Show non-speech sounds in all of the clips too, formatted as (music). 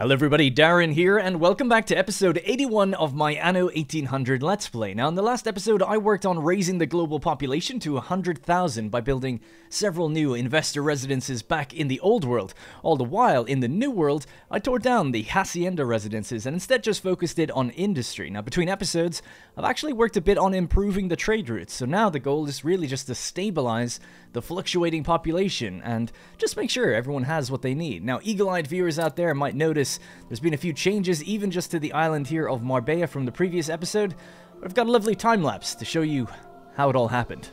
Hello everybody, Darren here, and welcome back to episode 81 of my Anno 1800 Let's Play. Now, in the last episode, I worked on raising the global population to 100,000 by building several new investor residences back in the old world. All the while, in the new world, I tore down the hacienda residences and instead just focused it on industry. Now, between episodes, I've actually worked a bit on improving the trade routes, so now the goal is really just to stabilize the fluctuating population and just make sure everyone has what they need. Now, eagle-eyed viewers out there might notice there's been a few changes even just to the island here of Marbella from the previous episode. but I've got a lovely time-lapse to show you how it all happened.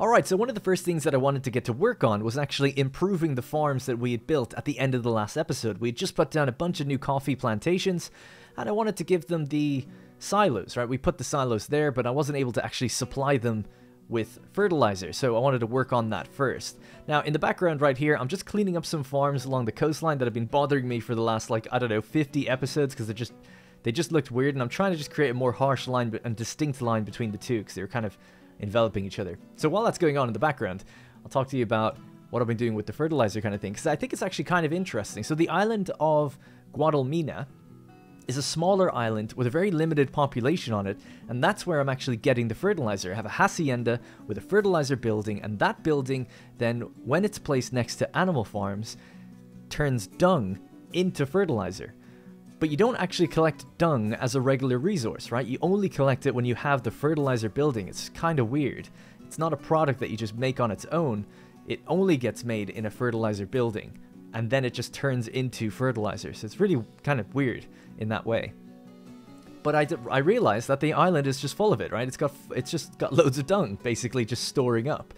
Alright, so one of the first things that I wanted to get to work on was actually improving the farms that we had built at the end of the last episode. We had just put down a bunch of new coffee plantations, and I wanted to give them the silos, right? We put the silos there, but I wasn't able to actually supply them with fertilizer, so I wanted to work on that first. Now, in the background right here, I'm just cleaning up some farms along the coastline that have been bothering me for the last, like, I don't know, 50 episodes, because they just, they just looked weird, and I'm trying to just create a more harsh line and distinct line between the two, because they were kind of enveloping each other. So while that's going on in the background, I'll talk to you about what I've been doing with the fertilizer kind of thing, because I think it's actually kind of interesting. So the island of Guadalmina is a smaller island with a very limited population on it, and that's where I'm actually getting the fertilizer. I have a hacienda with a fertilizer building, and that building then, when it's placed next to animal farms, turns dung into fertilizer. But you don't actually collect dung as a regular resource, right? You only collect it when you have the fertilizer building. It's kind of weird. It's not a product that you just make on its own. It only gets made in a fertilizer building, and then it just turns into fertilizer. So it's really kind of weird in that way. But I, I realized that the island is just full of it, right? It's got it's just got (laughs) loads of dung, basically just storing up.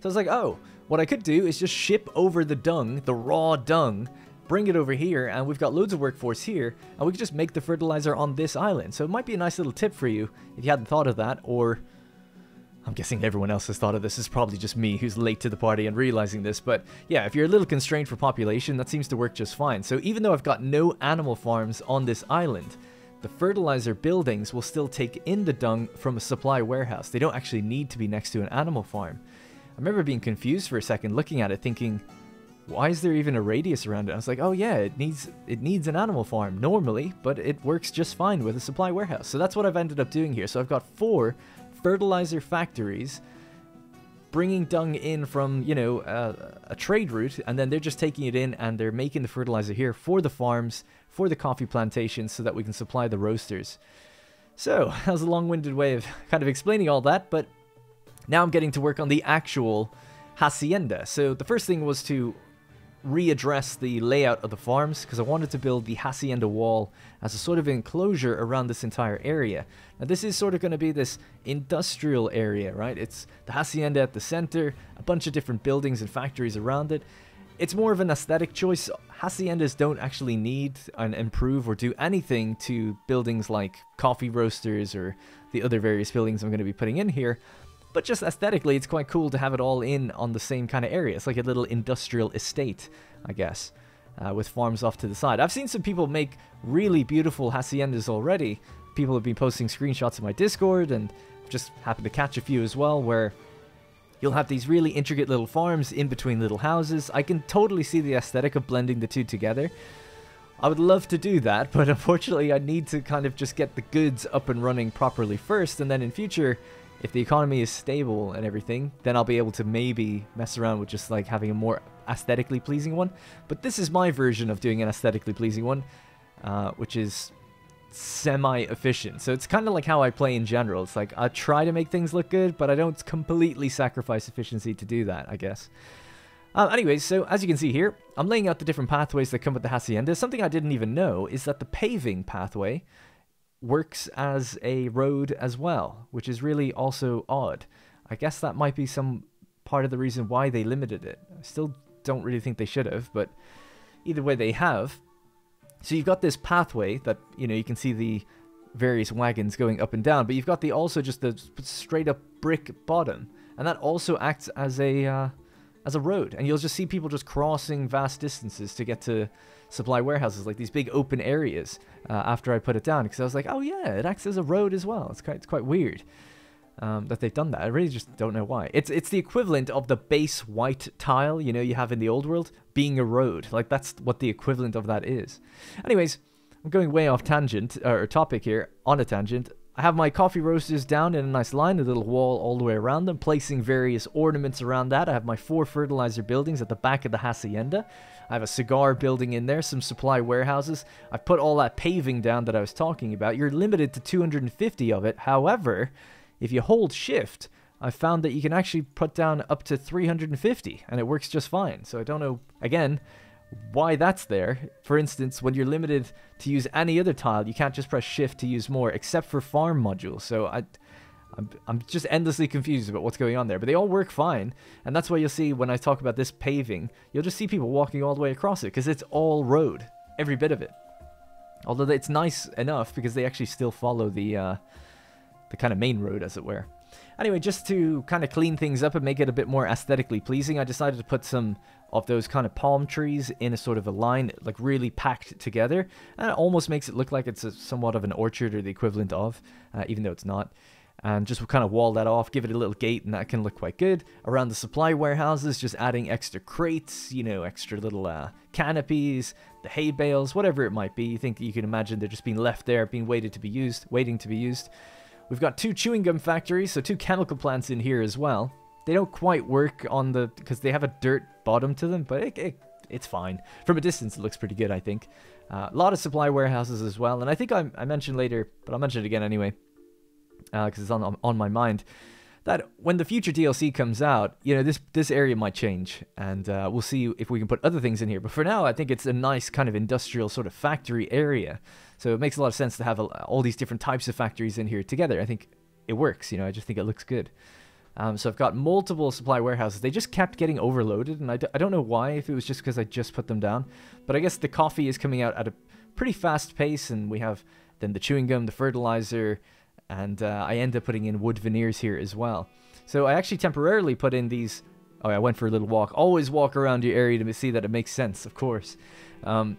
So I was like, oh, what I could do is just ship over the dung, the raw dung, bring it over here, and we've got loads of workforce here, and we could just make the fertilizer on this island. So it might be a nice little tip for you if you hadn't thought of that, or I'm guessing everyone else has thought of this. It's probably just me who's late to the party and realizing this. But yeah, if you're a little constrained for population, that seems to work just fine. So even though I've got no animal farms on this island, the fertilizer buildings will still take in the dung from a supply warehouse. They don't actually need to be next to an animal farm. I remember being confused for a second looking at it thinking, why is there even a radius around it? I was like, oh yeah, it needs it needs an animal farm normally, but it works just fine with a supply warehouse. So that's what I've ended up doing here. So I've got four fertilizer factories bringing dung in from, you know, a trade route, and then they're just taking it in and they're making the fertilizer here for the farms, for the coffee plantations, so that we can supply the roasters. So, (laughs) that was a long-winded way of (laughs) kind of explaining all that, but now I'm getting to work on the actual hacienda. So the first thing was to readdress the layout of the farms because I wanted to build the hacienda wall as a sort of enclosure around this entire area. Now this is sort of going to be this industrial area, right? It's the hacienda at the center, a bunch of different buildings and factories around it. It's more of an aesthetic choice. Haciendas don't actually need and improve or do anything to buildings like coffee roasters or the other various buildings I'm going to be putting in here. But just aesthetically, it's quite cool to have it all in on the same kind of area. It's like a little industrial estate, I guess, uh, with farms off to the side. I've seen some people make really beautiful haciendas already. People have been posting screenshots in my Discord, and just happened to catch a few as well, where you'll have these really intricate little farms in between little houses. I can totally see the aesthetic of blending the two together. I would love to do that, (laughs) but unfortunately I need to kind of just get the goods up and running properly first, and then in future, if the economy is stable and everything, then I'll be able to maybe mess around with just like having a more aesthetically pleasing one. But this is my version of doing an aesthetically pleasing one, uh, which is semi-efficient. So it's kind of like how I play in general. It's like I try to make things look good, but I don't completely sacrifice efficiency to do that, I guess. Uh, anyways, so as you can see here, I'm laying out the different pathways that come with the Hacienda. Something I didn't even know is that the paving pathway works as a road as well, which is really also odd. I guess that might be some part of the reason why they limited it. I still don't really think they should have, but either way they have. So you've got this pathway that, you know, you can see the various wagons going up and down, but you've got the also just the straight up brick bottom, and that also acts as a uh, as a road, and you'll just see people just crossing vast distances to get to supply warehouses, like these big open areas, uh, after I put it down, because I was like, oh yeah, it acts as a road as well. It's quite, it's quite weird. Um, that they've done that. I really just don't know why. It's it's the equivalent of the base white tile, you know, you have in the old world, being a road. Like that's what the equivalent of that is. Anyways, I'm going way off tangent or topic here on a tangent. I have my coffee roasters down in a nice line, a little wall all the way around them, placing various ornaments around that. I have my four fertilizer buildings at the back of the hacienda. I have a cigar building in there, some supply warehouses. I've put all that paving down that I was talking about. You're limited to 250 of it. However, if you hold shift, I found that you can actually put down up to 350 and it works just fine. So I don't know, again, why that's there. For instance, when you're limited to use any other tile, you can't just press shift to use more, except for farm modules. So I, I'm, I'm just endlessly confused about what's going on there. But they all work fine, and that's why you'll see when I talk about this paving, you'll just see people walking all the way across it, because it's all road, every bit of it. Although it's nice enough, because they actually still follow the, uh, the kind of main road, as it were. Anyway, just to kind of clean things up and make it a bit more aesthetically pleasing, I decided to put some of those kind of palm trees in a sort of a line, like really packed together. And it almost makes it look like it's a, somewhat of an orchard or the equivalent of, uh, even though it's not. And just kind of wall that off, give it a little gate, and that can look quite good. Around the supply warehouses, just adding extra crates, you know, extra little uh, canopies, the hay bales, whatever it might be. You think you can imagine they're just being left there, being waited to be used, waiting to be used. We've got two chewing gum factories, so two chemical plants in here as well. They don't quite work on the... because they have a dirt bottom to them, but it, it, it's fine. From a distance, it looks pretty good, I think. Uh, a lot of supply warehouses as well, and I think I, I mentioned later, but I'll mention it again anyway, because uh, it's on, on my mind, that when the future DLC comes out, you know, this this area might change, and uh, we'll see if we can put other things in here. But for now, I think it's a nice kind of industrial sort of factory area. So it makes a lot of sense to have a, all these different types of factories in here together. I think it works, you know, I just think it looks good. Um, so I've got multiple supply warehouses. They just kept getting overloaded, and I d- I don't know why, if it was just because I just put them down. But I guess the coffee is coming out at a pretty fast pace, and we have then the chewing gum, the fertilizer, and uh, I end up putting in wood veneers here as well. So I actually temporarily put in these... Oh, I went for a little walk. Always walk around your area to see that it makes sense, of course. Um,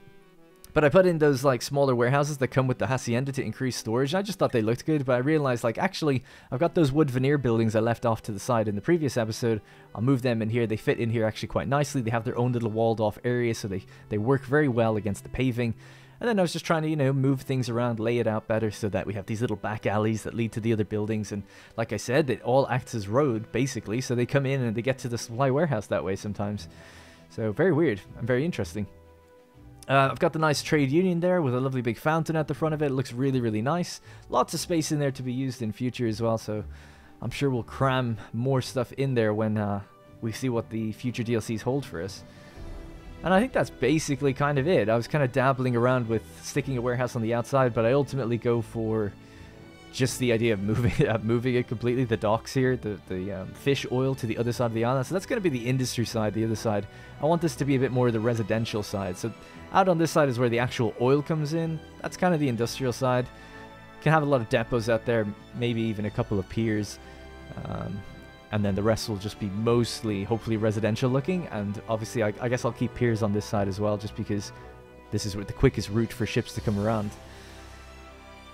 but I put in those like smaller warehouses that come with the hacienda to increase storage. I just thought they looked good, but I realized like actually I've got those wood veneer buildings I left off to the side in the previous episode. I'll move them in here. They fit in here actually quite nicely. They have their own little walled off area, so they they work very well against the paving. And then I was just trying to, you know, move things around, lay it out better so that we have these little back alleys that lead to the other buildings. And like I said, it all acts as road, basically. So they come in and they get to the supply warehouse that way sometimes. So very weird and very interesting. Uh, I've got the nice trade union there with a lovely big fountain at the front of it. It looks really, really nice. Lots of space in there to be used in future as well, so I'm sure we'll cram more stuff in there when uh, we see what the future DLCs hold for us. And I think that's basically kind of it. I was kind of dabbling around with sticking a warehouse on the outside, but I ultimately go for just the idea of moving (laughs) it, moving it completely. The docks here, the, the um, fish oil to the other side of the island. So that's going to be the industry side, the other side. I want this to be a bit more of the residential side. So out on this side is where the actual oil comes in. That's kind of the industrial side. Can have a lot of depots out there, maybe even a couple of piers. Um, and then the rest will just be mostly, hopefully, residential looking. And obviously, I, I guess I'll keep piers on this side as well, just because this is the quickest route for ships to come around.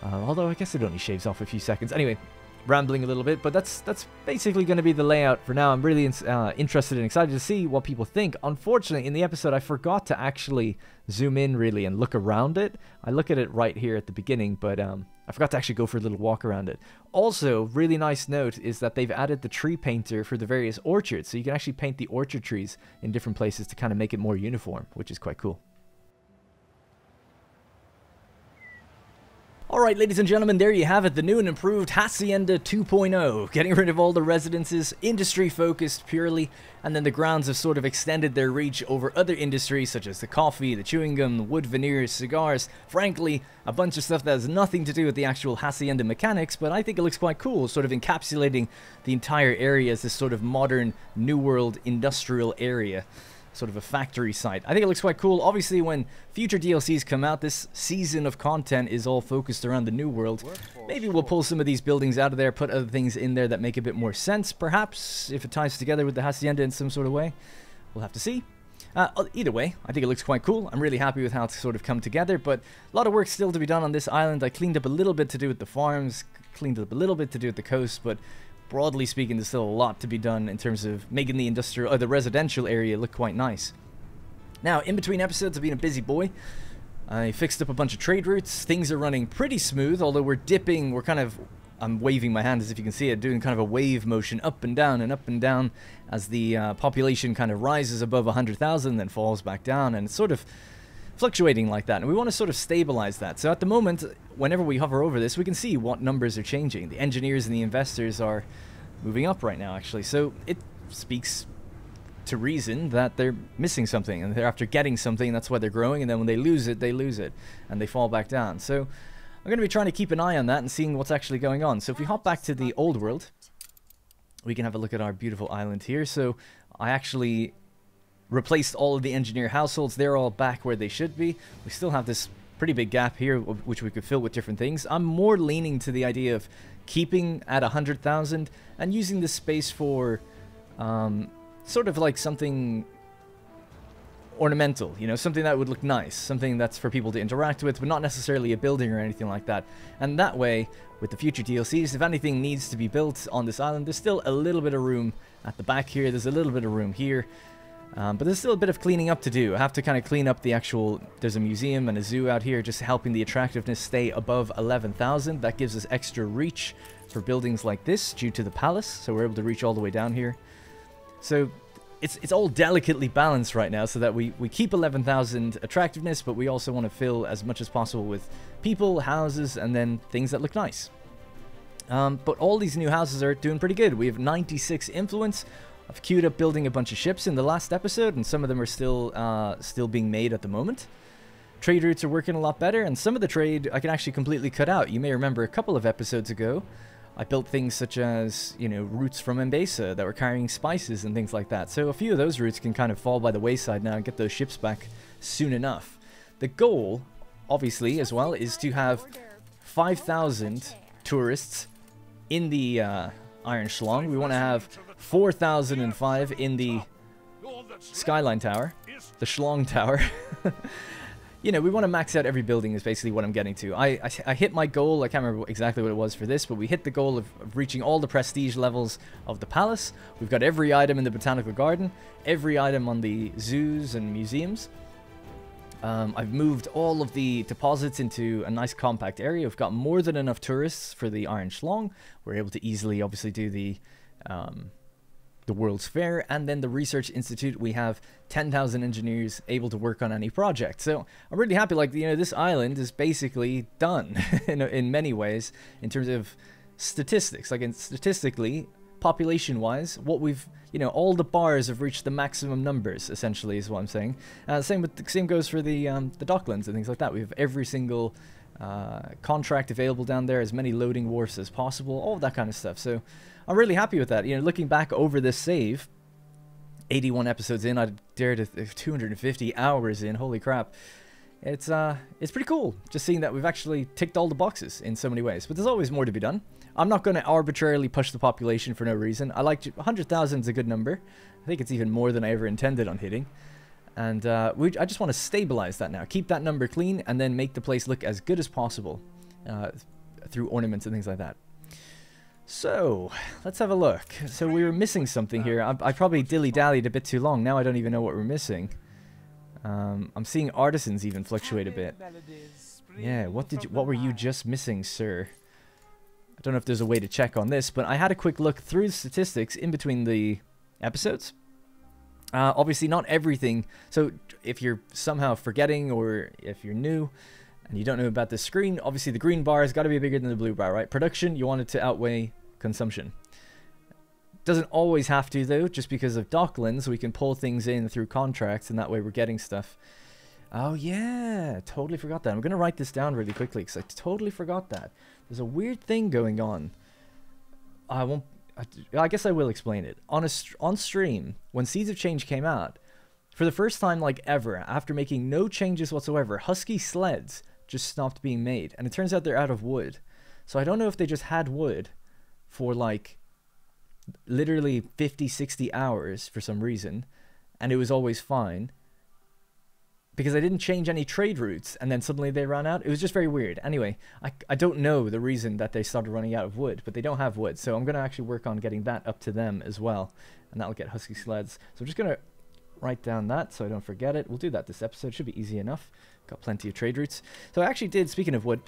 Uh, although I guess it only shaves off a few seconds. Anyway, rambling a little bit, but that's that's basically going to be the layout for now. I'm really uh, interested and excited to see what people think. Unfortunately, in the episode, I forgot to actually zoom in really and look around it. I look at it right here at the beginning, but um, I forgot to actually go for a little walk around it. Also, really nice note is that they've added the tree painter for the various orchards, so you can actually paint the orchard trees in different places to kind of make it more uniform, which is quite cool. Alright, ladies and gentlemen, there you have it, the new and improved Hacienda 2.0. Getting rid of all the residences, industry focused purely, and then the grounds have sort of extended their reach over other industries such as the coffee, the chewing gum, the wood veneers, cigars, frankly, a bunch of stuff that has nothing to do with the actual Hacienda mechanics, but I think it looks quite cool, sort of encapsulating the entire area as this sort of modern, new world industrial area sort of a factory site. I think it looks quite cool. Obviously, when future DLCs come out, this season of content is all focused around the new world. Maybe we'll pull some of these buildings out of there, put other things in there that make a bit more sense, perhaps, if it ties together with the Hacienda in some sort of way. We'll have to see. Uh, either way, I think it looks quite cool. I'm really happy with how it's sort of come together, but a lot of work still to be done on this island. I cleaned up a little bit to do with the farms, cleaned up a little bit to do with the coast, but broadly speaking, there's still a lot to be done in terms of making the industrial or the residential area look quite nice. Now, in between episodes, I've been a busy boy. I fixed up a bunch of trade routes. Things are running pretty smooth, although we're dipping. We're kind of I'm waving my hand as if you can see it, doing kind of a wave motion up and down and up and down as the uh, population kind of rises above 100,000, then falls back down, and it's sort of fluctuating like that. And we want to sort of stabilize that. So at the moment, whenever we hover over this, we can see what numbers are changing. The engineers and the investors are moving up right now, actually. So it speaks to reason that they're missing something and they're after getting something that's why they're growing and then when they lose it they lose it and they fall back down so I'm going to be trying to keep an eye on that and seeing what's actually going on. So if we hop back to the old world, we can have a look at our beautiful island here. So I actually replaced all of the engineer households. They're all back where they should be. We still have this pretty big gap here, which we could fill with different things. I'm more leaning to the idea of keeping at 100,000 and using this space for um, sort of like something ornamental, you know, something that would look nice, something that's for people to interact with, but not necessarily a building or anything like that. And that way, with the future DLCs, if anything needs to be built on this island, there's still a little bit of room at the back here, there's a little bit of room here, um, but there's still a bit of cleaning up to do. I have to kind of clean up the actual, there's a museum and a zoo out here, just helping the attractiveness stay above 11,000. That gives us extra reach for buildings like this due to the palace, so we're able to reach all the way down here. So it's it's all delicately balanced right now so that we, we keep 11,000 attractiveness, but we also want to fill as much as possible with people, houses, and then things that look nice. Um, but all these new houses are doing pretty good. We have 96 influence. I've queued up building a bunch of ships in the last episode, and some of them are still uh, still being made at the moment. Trade routes are working a lot better, and some of the trade I can actually completely cut out. You may remember a couple of episodes ago, I built things such as, you know, routes from Enbesa that were carrying spices and things like that. So a few of those routes can kind of fall by the wayside now and get those ships back soon enough. The goal, obviously, as well, is to have 5,000 tourists in the uh, Iron Schlong. We want to have 4,005 in the Skyline Tower, the Schlong Tower. (laughs) you know, we want to max out every building is basically what I'm getting to. I, I, I, hit my goal, I can't remember exactly what it was for this, but we hit the goal of, of, reaching all the prestige levels of the palace. We've got every item in the botanical garden, every item on the zoos and museums. Um, I've moved all of the deposits into a nice compact area. We've got more than enough tourists for the Iron Schlong. We're able to easily, obviously, do the... Um, the World's Fair, and then the Research Institute, we have 10,000 engineers able to work on any project. So I'm really happy, like, you know, this island is basically done (laughs) in, in many ways in terms of statistics. Like, in, statistically, population-wise, what we've, you know, all the bars have reached the maximum numbers, essentially, is what I'm saying. Uh, same with the same goes for the um, the docklands and things like that. We have every single uh, contract available down there, as many loading wharfs as possible, all that kind of stuff. So I'm really happy with that. You know, looking back over this save, 81 episodes in, I dare to 250 hours in. Holy crap! It's uh, it's pretty cool just seeing that we've actually ticked all the boxes in so many ways. But there's always more to be done. I'm not going to arbitrarily push the population for no reason. I like 100,000 is a good number. I think it's even more than I ever intended on hitting. And uh, we, I just want to stabilize that now. Keep that number clean and then make the place look as good as possible uh, through ornaments and things like that. So, let's have a look. So we were missing something here. I, I probably dilly-dallied a bit too long. Now I don't even know what we're missing. Um, I'm seeing artisans even fluctuate a bit. Yeah, what did you, what were you just missing, sir? I don't know if there's a way to check on this, but I had a quick look through the statistics in between the episodes. Uh, obviously, not everything. So if you're somehow forgetting or if you're new, and you don't know about the screen, obviously the green bar has got to be bigger than the blue bar, right? Production, you want it to outweigh consumption. Doesn't always have to though, just because of Docklands, we can pull things in through contracts and that way we're getting stuff. Oh yeah, totally forgot that. I'm going to write this down really quickly because I totally forgot that. There's a weird thing going on. I won't, I, I guess I will explain it. On, a, on stream, when Seeds of Change came out, for the first time like ever, after making no changes whatsoever, Husky sleds just stopped being made. And it turns out they're out of wood. So I don't know if they just had wood for like literally 50, 60 hours for some reason, and it was always fine. because I didn't change any trade routes and then suddenly they ran out. It was just very weird. Anyway, I, I don't know the reason that they started running out of wood, but they don't have wood. So I'm going to actually work on getting that up to them as well. And that'll get husky sleds. So I'm just going to write down that so I don't forget it. We'll do that this episode. Should be easy enough. Got plenty of trade routes. So I actually did, speaking of wood,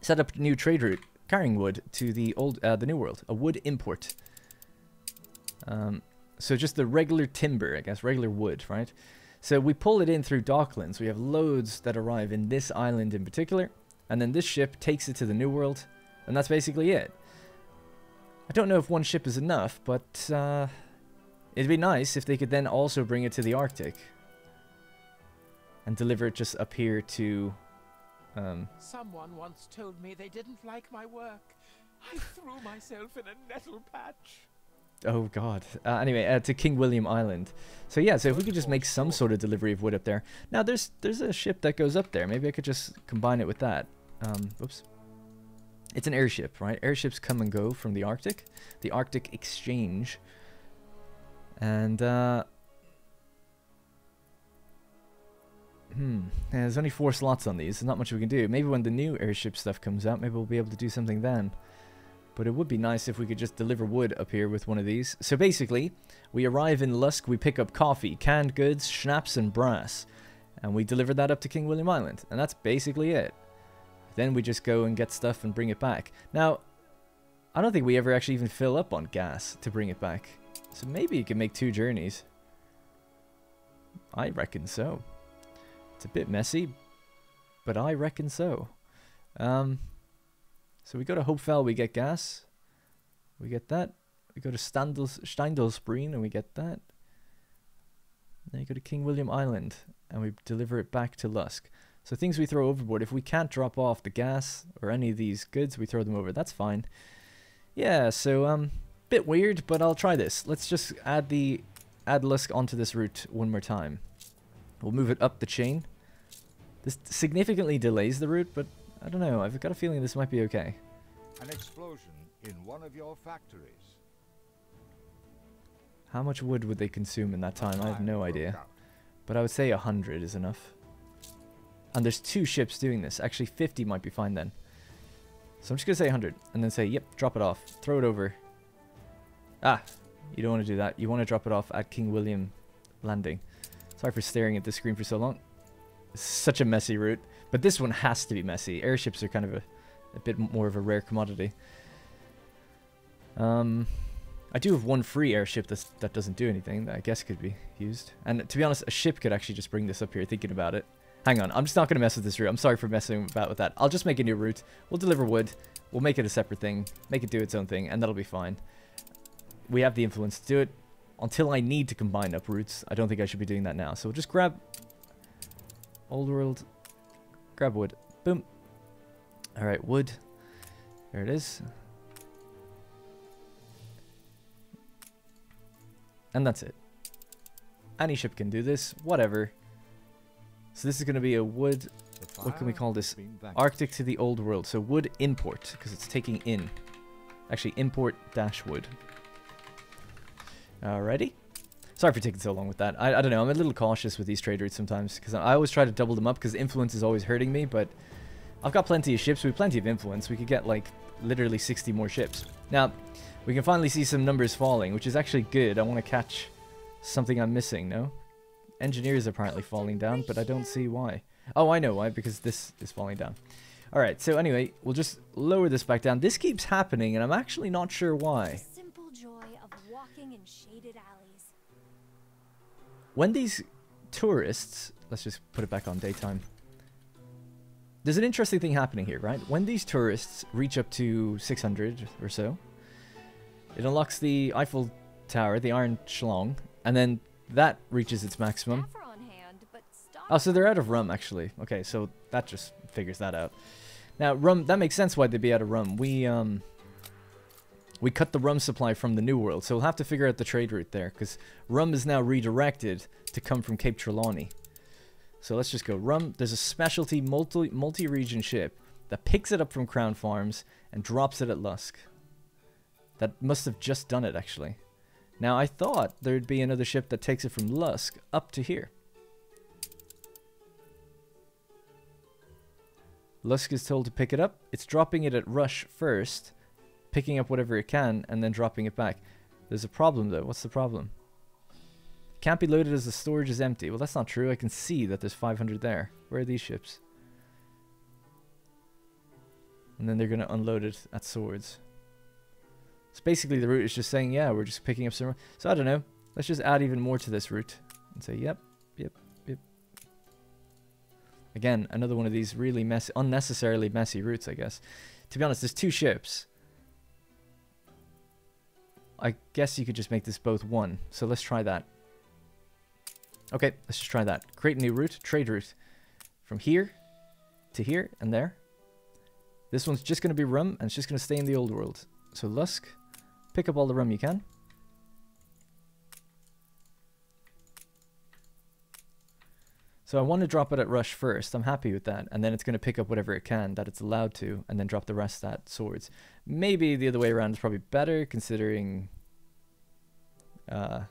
set up a new trade route carrying wood to the old, uh, the new world. A wood import. Um, so just the regular timber, I guess, regular wood, right? So we pull it in through Docklands. We have loads that arrive in this island in particular. And then this ship takes it to the New World. And that's basically it. I don't know if one ship is enough, but uh, it'd be nice if they could then also bring it to the Arctic. And deliver it just up here to... Um, Someone once told me they didn't like my work. I threw myself in a nettle patch. Oh god. Uh, anyway, uh, to King William Island. So yeah, so if we could just make some sort of delivery of wood up there. Now there's there's a ship that goes up there. Maybe I could just combine it with that. Um, oops. It's an airship, right? Airships come and go from the Arctic. The Arctic Exchange. And uh Hmm. Yeah, there's only four slots on these. There's not much we can do. Maybe when the new airship stuff comes out, maybe we'll be able to do something then. But it would be nice if we could just deliver wood up here with one of these. So basically, we arrive in Lusk, we pick up coffee, canned goods, schnapps, and brass. And we deliver that up to King William Island. And that's basically it. Then we just go and get stuff and bring it back. Now, I don't think we ever actually even fill up on gas to bring it back. So maybe you can make two journeys. I reckon so. It's a bit messy, but I reckon so. Um, so we go to Hopefell, we get gas. We get that. We go to Standels, Steindelsbreen and we get that. Then you go to King William Island and we deliver it back to Lusk. So things we throw overboard, if we can't drop off the gas or any of these goods, we throw them over. That's fine. Yeah, so um, bit weird, but I'll try this. Let's just add the add Lusk onto this route one more time. We'll move it up the chain. This significantly delays the route, but I don't know. I've got a feeling this might be okay. An explosion in one of your factories. How much wood would they consume in that time? I have no idea. But I would say 100 is enough. And there's two ships doing this. Actually, 50 might be fine then. So I'm just going to say 100. And then say, yep, drop it off. Throw it over. Ah, you don't want to do that. You want to drop it off at King William Landing. Sorry for staring at the screen for so long. Such a messy route. But this one has to be messy. Airships are kind of a, a bit more of a rare commodity. Um, I do have one free airship that's, that doesn't do anything that I guess could be used. And to be honest, a ship could actually just bring this up here thinking about it. Hang on, I'm just not going to mess with this route. I'm sorry for messing about with that. I'll just make a new route. We'll deliver wood. We'll make it a separate thing. Make it do its own thing, and that'll be fine. We have the influence to do it. Until I need to combine up routes, I don't think I should be doing that now. So we'll just grab Old World Grab wood. Boom. Alright, wood. There it is. And that's it. Any ship can do this. Whatever. So this is going to be a wood... What can we call this? Arctic to the old world. So wood import, because it's taking in. Actually, import dash wood. Alrighty. Sorry for taking so long with that. I, I don't know. I'm a little cautious with these trade routes sometimes because I always try to double them up because influence is always hurting me. But I've got plenty of ships. Have plenty of influence. We could get like literally 60 more ships. Now, we can finally see some numbers falling, which is actually good. I want to catch something I'm missing, no? Engineers apparently falling down, but I don't see why. Oh, I know why, because this is falling down. Alright, so anyway, we'll just lower this back down. This keeps happening, and I'm actually not sure why. When these tourists, let's just put it back on daytime. There's an interesting thing happening here, right? When these tourists reach up to 600 or so, it unlocks the Eiffel Tower, the Iron Schlong, and then that reaches its maximum. Oh, so they're out of rum, actually. Okay, so that just figures that out. Now, rum, that makes sense why they'd be out of rum. We, um, we cut the rum supply from the New World, so we'll have to figure out the trade route there, because rum is now redirected to come from Cape Trelawney. So let's just go. Rum, there's a specialty multi, multi-region ship that picks it up from Crown Farms and drops it at Lusk. That must have just done it, actually. Now, I thought there'd be another ship that takes it from Lusk up to here. Lusk is told to pick it up. It's dropping it at Rush first, picking up whatever it can, and then dropping it back. There's a problem though. What's the problem? Can't be loaded as the storage is empty. Well, that's not true. I can see that there's 500 there. Where are these ships? And then they're going to unload it at swords. So basically the route is just saying, yeah, we're just picking up some... So I don't know. Let's just add even more to this route. And say, yep, yep, yep. Again, another one of these really messy, unnecessarily messy routes, I guess. To be honest, there's two ships. I guess you could just make this both one. So let's try that. Okay, let's just try that. Create a new route, trade route. From here to here and there. This one's just going to be rum and it's just going to stay in the old world. So Lusk, pick up all the rum you can. So I want to drop it at rush first. I'm happy with that. And then it's going to pick up whatever it can that it's allowed to and then drop the rest at swords. Maybe the other way around is probably better considering uh,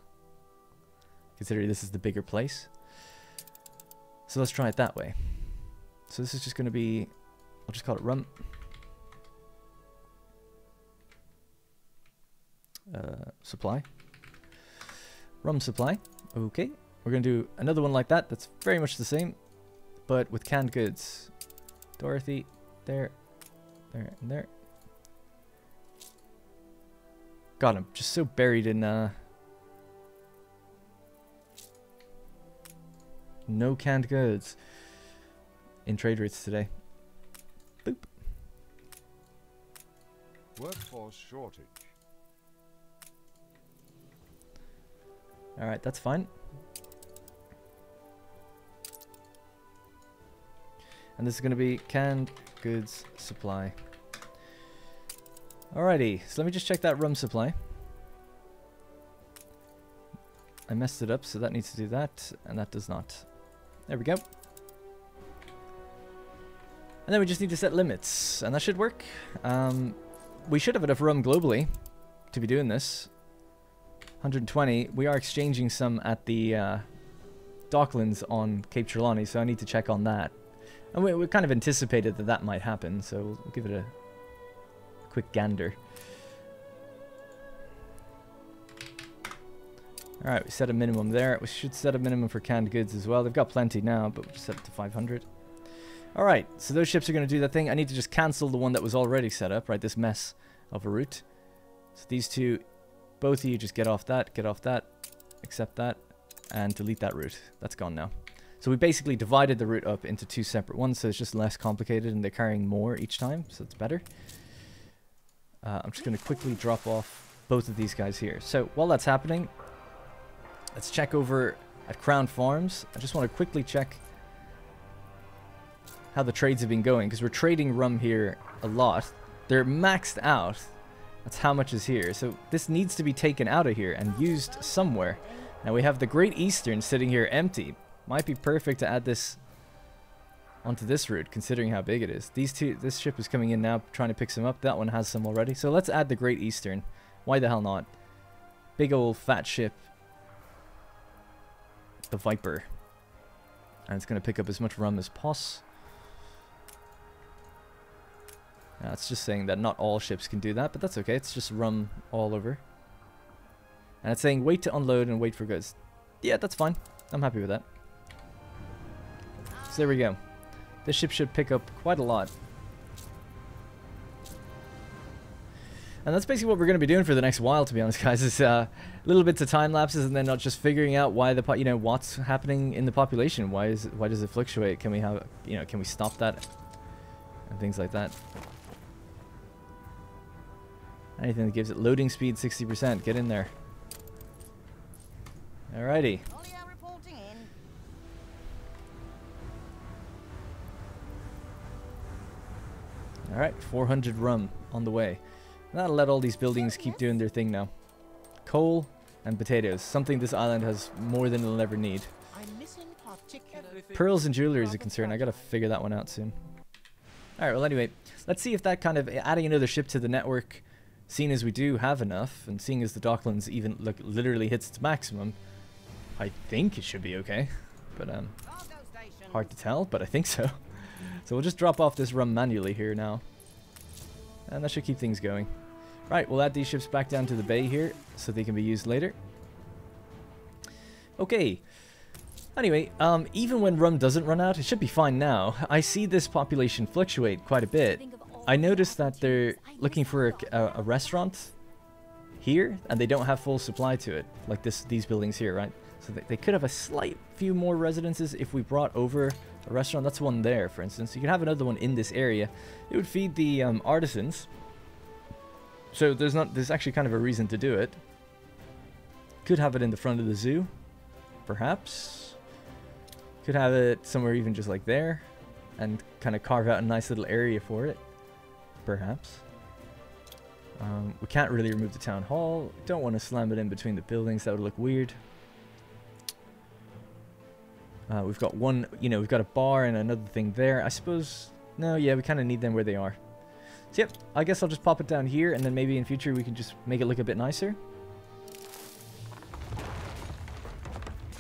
considering this is the bigger place. So let's try it that way. So this is just going to be, I'll just call it rum. Uh, supply. Rum supply. Okay. We're going to do another one like that. That's very much the same, but with canned goods. Dorothy, there, there, and there. God, I'm just so buried in uh, No canned goods in trade routes today. Boop. Workforce shortage. Alright, that's fine. And this is going to be canned goods supply. Alrighty, so let me just check that rum supply. I messed it up, so that needs to do that, and that does not. There we go. And then we just need to set limits, and that should work. Um, we should have enough rum globally to be doing this. 120. We are exchanging some at the uh, Docklands on Cape Trelawney, so I need to check on that. And we, we kind of anticipated that that might happen, so we'll, we'll give it a quick gander. Alright, we set a minimum there. We should set a minimum for canned goods as well. They've got plenty now, but we'll set it to 500. Alright, so those ships are going to do that thing. I need to just cancel the one that was already set up, right? This mess of a route. So these two, both of you just get off that, get off that, accept that, and delete that route. That's gone now. So we basically divided the route up into two separate ones, so it's just less complicated and they're carrying more each time, so it's better. Uh, I'm just going to quickly drop off both of these guys here. So while that's happening, Let's check over at Crown Farms. I just want to quickly check how the trades have been going because we're trading rum here a lot. They're maxed out. That's how much is here. So this needs to be taken out of here and used somewhere. Now we have the Great Eastern sitting here empty. Might be perfect to add this onto this route, considering how big it is. These two, this ship is coming in now, trying to pick some up. That one has some already. So let's add the Great Eastern. Why the hell not? Big old fat ship the Viper. And it's going to pick up as much rum as poss. Now, it's just saying that not all ships can do that, but that's okay. It's just rum all over. And it's saying wait to unload and wait for goods. Yeah, that's fine. I'm happy with that. There we go. This ship should pick up quite a lot. And that's basically what we're going to be doing for the next while, to be honest, (laughs) guys. Is uh, little bits of time lapses and then not just figuring out why the you know what's happening in the population. Why is why does it fluctuate? Can we have you know can we stop that and things like that. Anything that gives it loading speed 60%, get in there. Alrighty. Alright, 400 rum on the way. That'll let all these buildings keep doing their thing now. Coal and potatoes, something this island has more than it'll ever need. Pearls and jewelry is a concern. I gotta figure that one out soon. Alright, well anyway, let's see if that kind of adding another ship to the network, seeing as we do have enough, and seeing as the Docklands even look literally hits its maximum, I think it should be okay. But um hard to tell, but I think so. So we'll just drop off this rum manually here now. And that should keep things going. Right, we'll add these ships back down to the bay here so they can be used later. Okay. Anyway, um, even when rum doesn't run out, it should be fine now. I see this population fluctuate quite a bit. I noticed that they're looking for a, a, restaurant here, and they don't have full supply to it, like this these buildings here, right? So they, they could have a slight few more residences if we brought over a restaurant. That's one there, for instance. You can have another one in this area. It would feed the um, artisans. So there's not there's actually kind of a reason to do it. Could have it in the front of the zoo, perhaps. Could have it somewhere even just like there, and kind of carve out a nice little area for it, perhaps. Um, we can't really remove the town hall. Don't want to slam it in between the buildings. That would look weird. Uh, we've got one, you know, we've got a bar and another thing there. I suppose, no, yeah, we kind of need them where they are. So yep, I guess I'll just pop it down here and then maybe in future we can just make it look a bit nicer.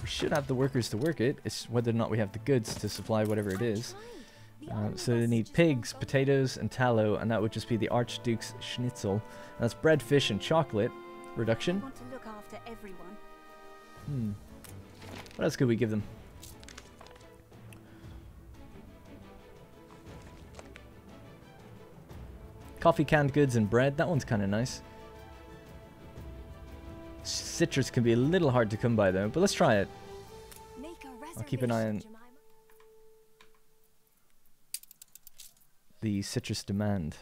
We should have the workers to work it. It's whether or not we have the goods to supply whatever it is. Uh, so they need pigs, potatoes, and tallow, and that would just be the Archduke's Schnitzel. And that's bread, fish, and chocolate reduction. want to look after everyone. Hmm. What else could we give them? Coffee, canned goods, and bread. That one's kind of nice. Citrus can be a little hard to come by though, but let's try it. I'll keep an eye on- the citrus demand.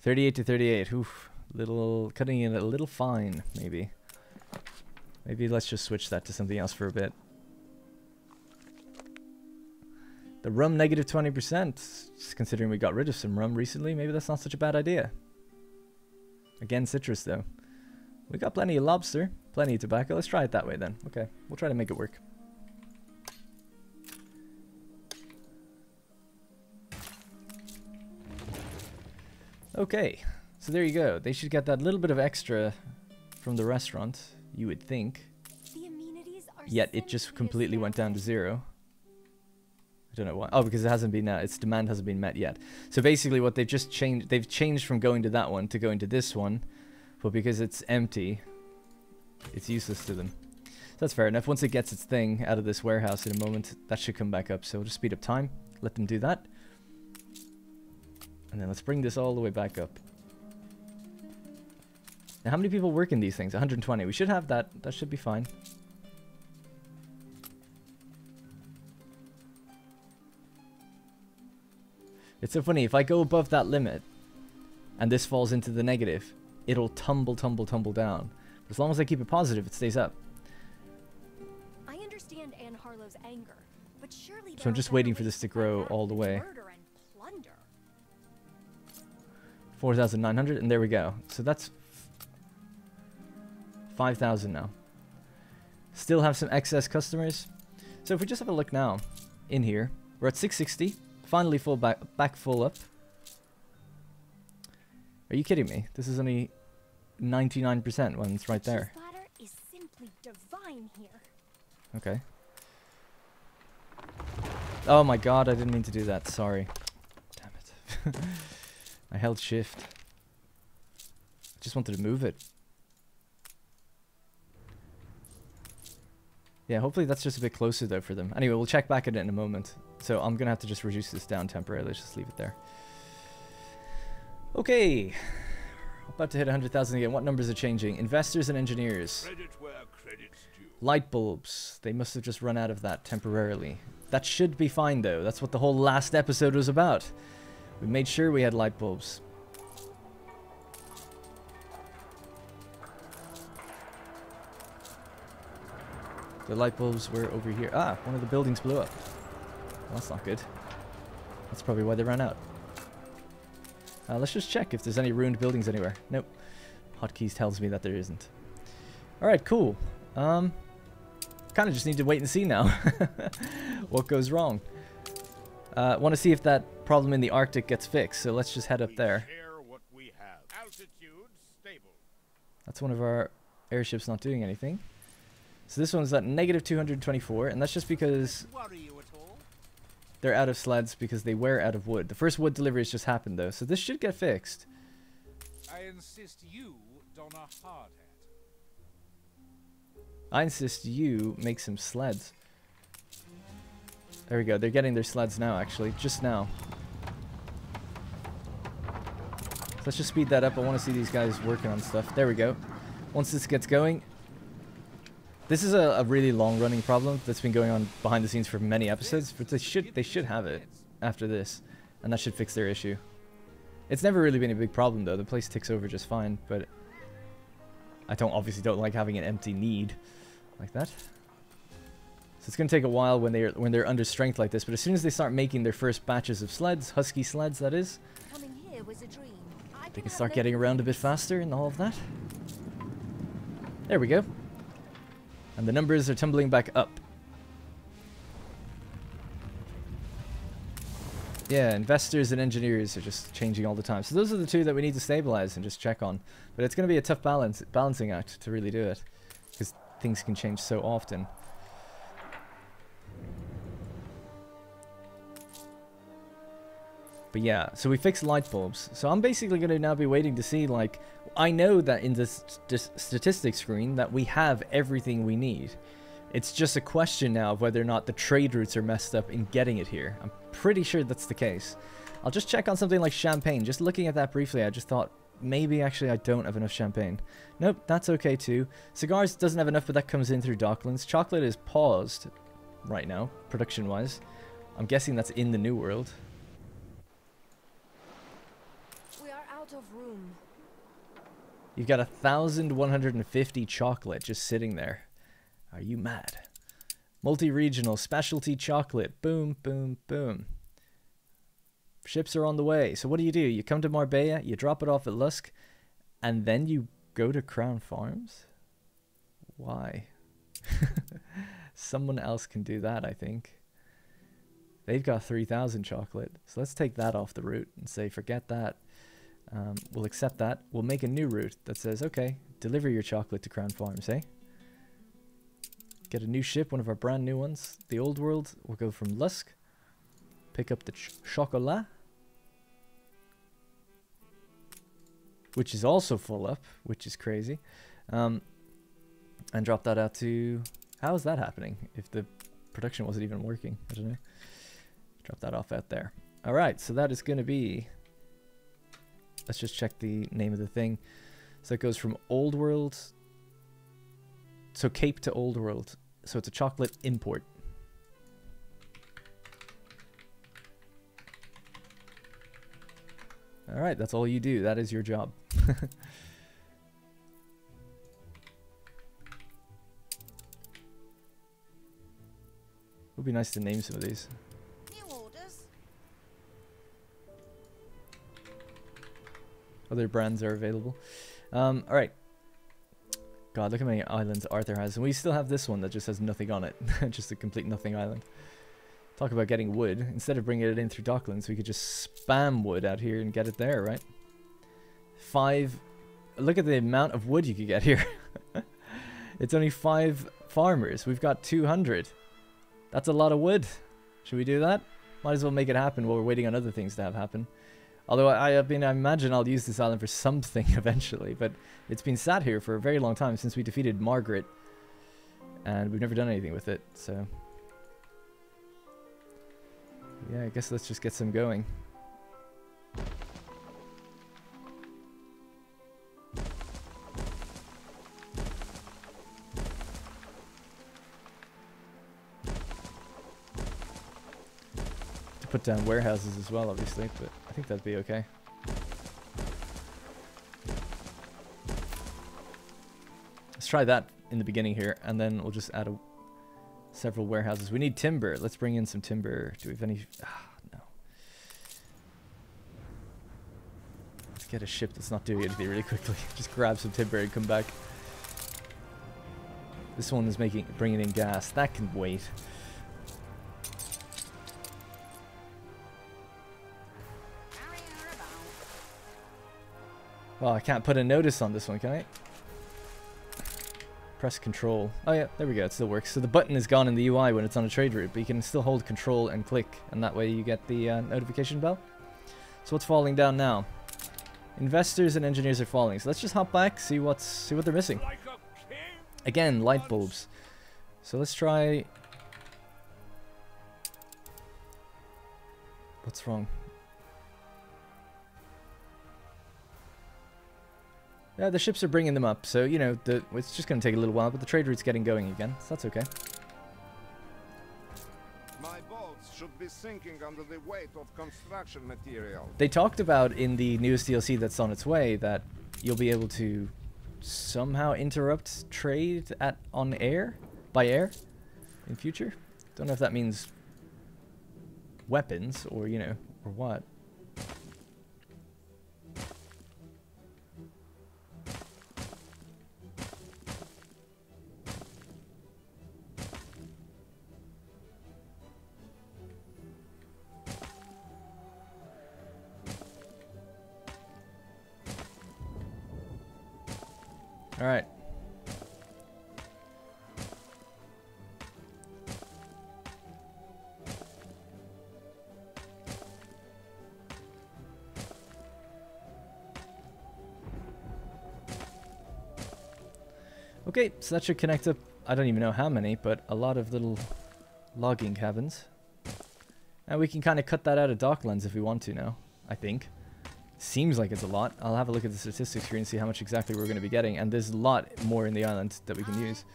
38 to 38. Oof. Little cutting it a little fine, maybe. Maybe let's just switch that to something else for a bit. The rum negative 20%. Considering we got rid of some rum recently, maybe that's not such a bad idea. Again, citrus though. We got plenty of lobster, plenty of tobacco. Let's try it that way then. Okay, we'll try to make it work. Okay, so there you go. They should get that little bit of extra from the restaurant, you would think. The amenities are Yet it just completely went down to zero. I don't know why. Oh, because it hasn't been uh, its demand hasn't been met yet. So basically, what they've just changed, they've changed from going to that one to going to this one, but because it's empty, it's useless to them. So that's fair enough. Once it gets its thing out of this warehouse in a moment, that should come back up. So we'll just speed up time, let them do that, and then let's bring this all the way back up. Now, how many people work in these things? 120. We should have that. That should be fine. It's so funny, if I go above that limit and this falls into the negative, it'll tumble, tumble, tumble down. But as long as I keep it positive, it stays up. I understand Anne Harlow's anger, but surely So I'm just waiting for this to grow all the way. Murder and plunder. 4,900, and there we go. So that's 5,000 now. Still have some excess customers. So if we just have a look now, in here, we're at 660. Finally full back, back full up. Are you kidding me? This is only 99% when it's right there. Cheese platter is simply divine here. Okay. Oh my god, I didn't mean to do that. Sorry. Damn it. (laughs) I held shift. I just wanted to move it. Yeah, hopefully that's just a bit closer though for them. Anyway, we'll check back at it in a moment. So I'm gonna have to just reduce this down temporarily. Let's just leave it there. Okay. About to hit 100,000 again. What numbers are changing? Investors and engineers. Credit where credit's due. Light bulbs. They must have just run out of that temporarily. That should be fine though. That's what the whole last episode was about. We made sure we had light bulbs. The light bulbs were over here. Ah, one of the buildings blew up. That's not good. That's probably why they ran out. Uh, let's just check if there's any ruined buildings anywhere. Nope. Hotkeys tells me that there isn't. Alright, cool. Um, kind of just need to wait and see now (laughs) what goes wrong. Uh, want to see if that problem in the Arctic gets fixed, so let's just head up there. Share what we have. Altitude stable. That's one of our airships not doing anything. So this one's at negative 224, and that's just because Worry you at all? They're out of sleds because they were out of wood. The first wood deliveries just happened though, so this should get fixed. I insist you don a hard hat. I insist you make some sleds. There we go. They're getting their sleds now, actually. Just now. So let's just speed that up. I want to see these guys working on stuff. There we go. Once this gets going... This is a, a really long-running problem that's been going on behind the scenes for many episodes, but they should they should have it after this, and that should fix their issue. It's never really been a big problem though. The place ticks over just fine, but I don't obviously don't like having an empty need like that. So it's going to take a while when they're when they're under strength like this, but as soon as they start making their first batches of sleds, husky sleds that is, Coming here was a dream. I they can start getting around a bit faster and all of that. There we go. And the numbers are tumbling back up. Yeah, investors and engineers are just changing all the time. So those are the two that we need to stabilize and just check on. But it's going to be a tough balance balancing act to really do it because things can change so often. But yeah, so we fixed light bulbs. So I'm basically going to now be waiting to see, like, I know that in this, statistics screen that we have everything we need. It's just a question now of whether or not the trade routes are messed up in getting it here. I'm pretty sure that's the case. I'll just check on something like champagne. Just looking at that briefly, I just thought, maybe actually I don't have enough champagne. Nope, that's okay too. Cigars doesn't have enough, but that comes in through Docklands. Chocolate is paused right now, production-wise. I'm guessing that's in the New World. We are out of room. You've got a 1,150 chocolate just sitting there. Are you mad? Multi-regional specialty chocolate. Boom, boom, boom. Ships are on the way. So what do you do? You come to Marbella, you drop it off at Lusk, and then you go to Crown Farms? Why? (laughs) Someone else can do that, I think. They've got 3,000 chocolate. So let's take that off the route and say, forget that. Um, we'll accept that. We'll make a new route that says, okay, deliver your chocolate to Crown Farms, eh? Get a new ship, one of our brand new ones. The old world, we'll go from Lusk. Pick up the ch chocolat. Which is also full up, which is crazy. Um, and drop that out to... How is that happening? If the production wasn't even working, I don't know. Drop that off out there. Alright, so that is going to be... Let's just check the name of the thing. So it goes from Old World... So Cape to Old World. So it's a chocolate import. Alright, that's all you do. That is your job. (laughs) Would be nice to name some of these. Other brands are available. Um, all right. God, look how many islands Arthur has. And we still have this one that just has nothing on it. (laughs) just a complete nothing island. Talk about getting wood. Instead of bringing it in through Docklands, we could just spam wood out here and get it there, right? Five... Look at the amount of wood you could get here. (laughs) it's only five farmers. We've got 200. That's a lot of wood. Should we do that? Might as well make it happen while we're waiting on other things to have happen. Although I, I mean, I imagine I'll use this island for something (laughs) eventually, but it's been sat here for a very long time since we defeated Margaret, and we've never done anything with it. So, yeah, I guess let's just get some going. To put down warehouses as well, obviously, but think that'd be okay. Let's try that in the beginning here, and then we'll just add a, several warehouses. We need timber. Let's bring in some timber. Do we have any? Ah, no. Let's get a ship that's not doing anything really quickly. (laughs) just grab some timber and come back. This one is making bringing in gas. That can wait. Oh, I can't put a notice on this one, can I? Press control. Oh yeah, there we go, it still works. So the button is gone in the UI when it's on a trade route, but you can still hold control and click, and that way you get the uh, notification bell. So what's falling down now? Investors and engineers are falling. So let's just hop back, see what's see what they're missing. Like a king. Again, light bulbs. So let's try. What's wrong? Yeah, the ships are bringing them up, so you know the it's just going to take a little while, but the trade route's getting going again, so that's okay. My boats should be sinking under the weight of construction material. They talked about in the newest DLC that's on its way that you'll be able to somehow interrupt trade at on air by air in future. Don't know if that means weapons or you know or what. All right. Okay, so that should connect up, I don't even know how many, but a lot of little logging cabins. And we can kind of cut that out of Docklands if we want to now, I think. Seems like it's a lot. I'll have a look at the statistics here and see how much exactly we're going to be getting. And there's a lot more in the island that we can use.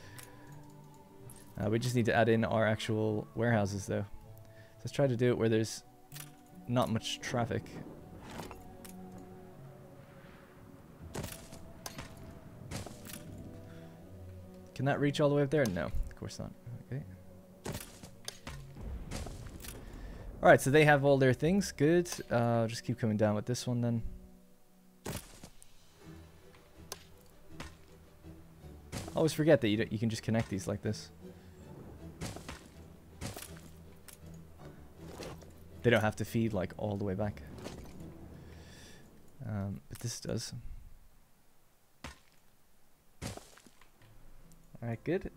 Uh, we just need to add in our actual warehouses though. Let's try to do it where there's not much traffic. Can that reach all the way up there? No, of course not. Okay. Alright, so they have all their things. Good. Uh, just keep coming down with this one then. I Always forget that you, you can just connect these like this. They don't have to feed like all the way back. Um, but this does. Alright, good.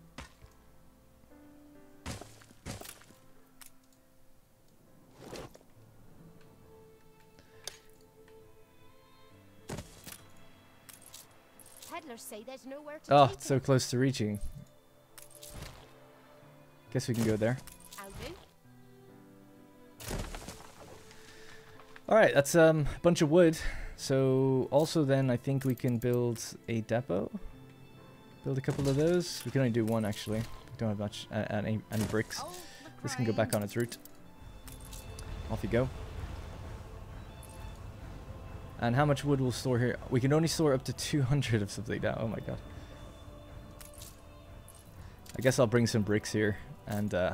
Oh, it's so close to reaching. Guess we can go there. Alright, that's um, a bunch of wood. So also then I think we can build a depot. Build a couple of those. We can only do one actually. We don't have much, uh, any, any bricks. Oh, This can go back on its route. Off you go. And how much wood we'll store here? We can only store up to 200 of something now. Oh my god. I guess I'll bring some bricks here and uh,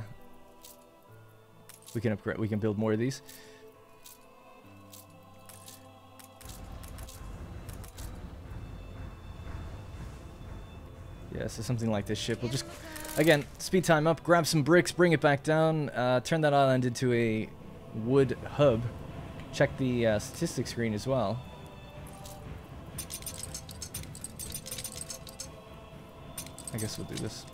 we can upgrade. We can build more of these. Yeah, so something like this ship. We'll just Again, speed time up, grab some bricks, bring it back down, uh, turn that island into a wood hub. Check the uh, statistics screen as well. I guess we'll do this.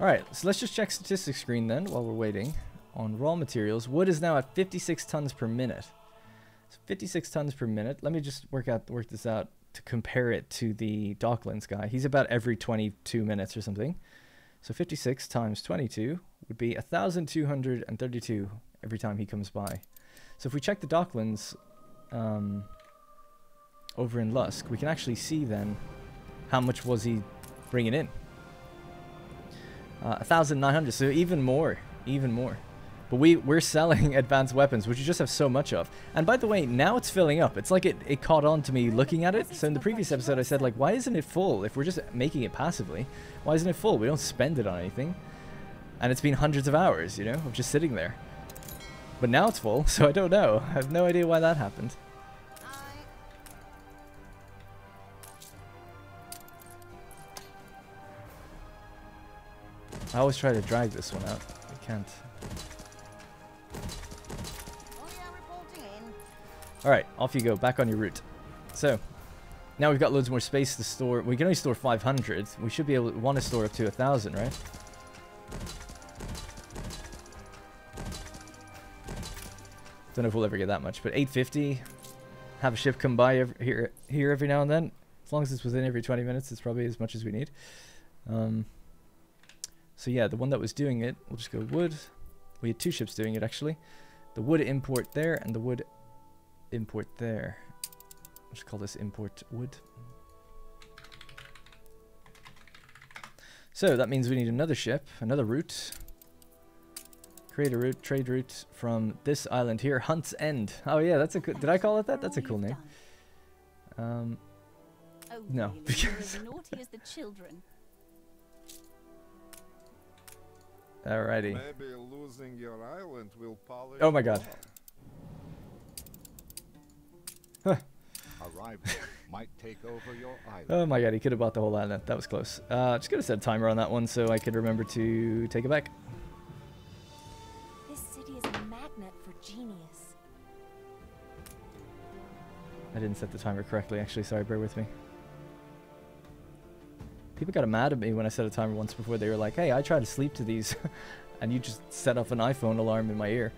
Alright, so let's just check statistics screen then while we're waiting. On raw materials, wood is now at 56 tons per minute. So 56 tons per minute. Let me just work out work this out to compare it to the Docklands guy. He's about every 22 minutes or something. So 56 times 22 would be 1,232 every time he comes by. So if we check the Docklands um, over in Lusk, we can actually see then how much was he bringing in. Uh, 1,900, so even more, even more. But we, we're selling (laughs) advanced weapons, which you just have so much of. And by the way, now it's filling up. It's like it, it caught on to me looking at it. So in the previous episode I said, like, why isn't it full? If we're just making it passively, why isn't it full? We don't spend it on anything. And it's been hundreds of hours, you know, of just sitting there. But now it's full, (laughs) so I don't know. I have no idea why that happened. I always try to drag this one out. I can't. Alright, off you go. Back on your route. So, now we've got loads more space to store. We can only store 500. We should be able to want to store up to 1,000, right? Don't know if we'll ever get that much, but 850. Have a ship come by every, here here every now and then. As long as it's within every 20 minutes, it's probably as much as we need. Um, so yeah, the one that was doing it, we'll just go wood. We had two ships doing it actually. The wood import there and the wood import there. Let's call this import wood. So that means we need another ship, another route. Create a route, trade route from this island here, Hunt's End. Oh yeah, that's a good. Did I call it that? That's a cool name. Um, Oh, No, really? (laughs) Because- naughty as the children. alrighty. Maybe losing your island will polish. Oh my you god. Oh my god, he could have bought the whole island. That was close. Uh, just gonna set a timer on that one so I could remember to take it back. This city is a magnet for genius. I didn't set the timer correctly, actually. Sorry, bear with me. People got mad at me when I set a timer once before. They were like, hey, I try to sleep to these, (laughs) and you just set off an iPhone alarm in my ear.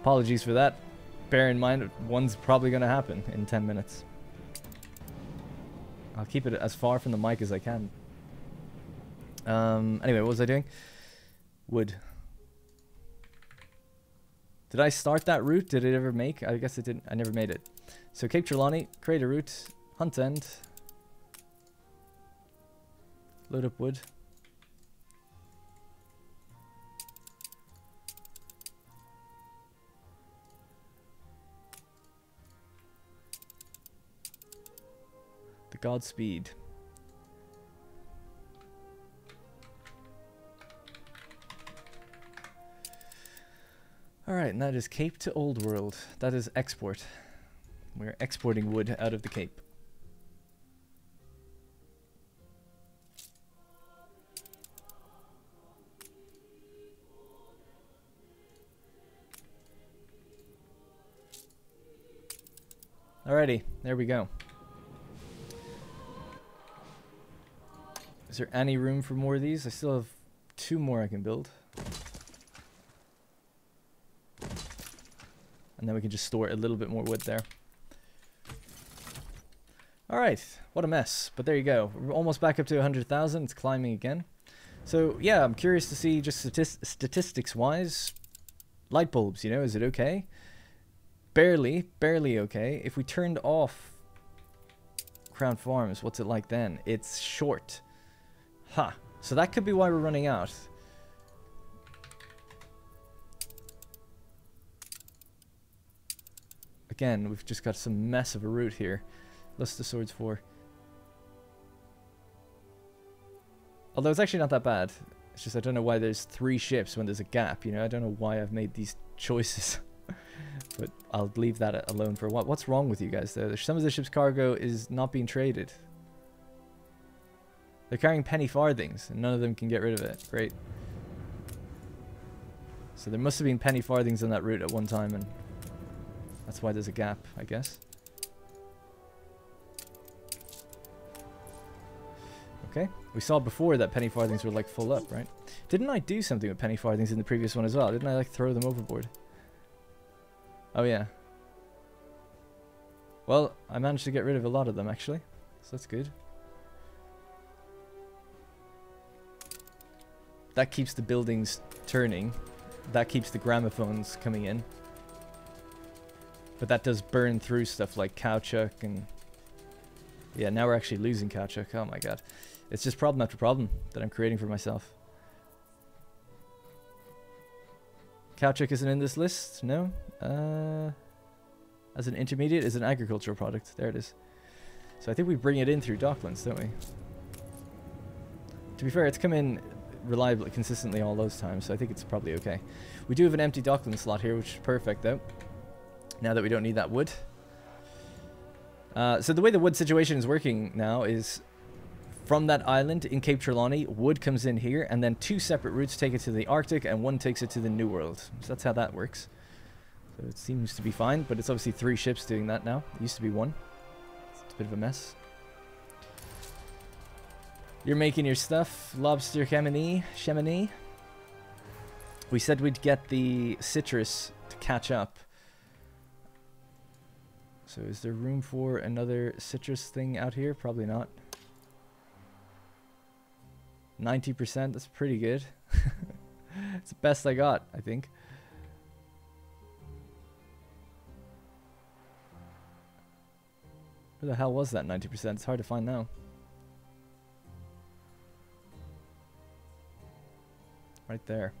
Apologies for that. Bear in mind, one's probably going to happen in 10 minutes. I'll keep it as far from the mic as I can. Um, anyway, what was I doing? Wood. Did I start that route? Did it ever make? I guess it didn't. I never made it. So Cape Trelawney, create a route, hunt end, load up wood. Godspeed. Alright, and that is Cape to Old World. That is export. We're exporting wood out of the Cape. Alrighty, there we go. Is there any room for more of these? I still have two more I can build. And then we can just store a little bit more wood there. Alright, what a mess. But there you go. We're almost back up to 100,000. It's climbing again. So, yeah, I'm curious to see just statis statistics-wise. Light bulbs, you know, is it okay? Barely, barely okay. If we turned off Crown Farms, what's it like then? It's short. Huh. So that could be why we're running out. Again, we've just got some mess of a route here. List of Swords 4. Although it's actually not that bad. It's just I don't know why there's three ships when there's a gap, you know? I don't know why I've made these (laughs) choices. but I'll leave that alone for a while. What's wrong with you guys, though? Some of the ship's cargo is not being traded. They're carrying penny farthings, and none of them can get rid of it. Great. So there must have been penny farthings on that route at one time, and that's why there's a gap, I guess. Okay. We saw before that penny farthings were like full up, right? Didn't I do something with penny farthings in the previous one as well? Didn't I like throw them overboard? Oh yeah. Well, I managed to get rid of a lot of them actually. So that's good. That keeps the buildings turning. That keeps the gramophones coming in. But that does burn through stuff like caoutchouc and... Yeah, now we're actually losing caoutchouc. Oh my god. It's just problem after problem that I'm creating for myself. caoutchouc isn't in this list? No? Uh, as an intermediate, is an agricultural product. There it is. So I think we bring it in through Docklands, don't we? To be fair, it's come in reliably, consistently all those times, so I think it's probably okay. We do have an empty Dockland slot here, which is perfect, though. Now that we don't need that wood. Uh, so the way the wood situation is working now is from that island in Cape Trelawney, wood comes in here, and then two separate routes take it to the Arctic, and one takes it to the New World. So that's how that works. So it seems to be fine, but it's obviously three ships doing that now. It used to be one. It's a bit of a mess. You're making your stuff, Lobster Chamonix. Chamonix. We said we'd get the citrus to catch up. So is there room for another citrus thing out here? Probably not. 90%, that's pretty good. (laughs) it's the best I got, I think. Where the hell was that 90%? It's hard to find now. Right there.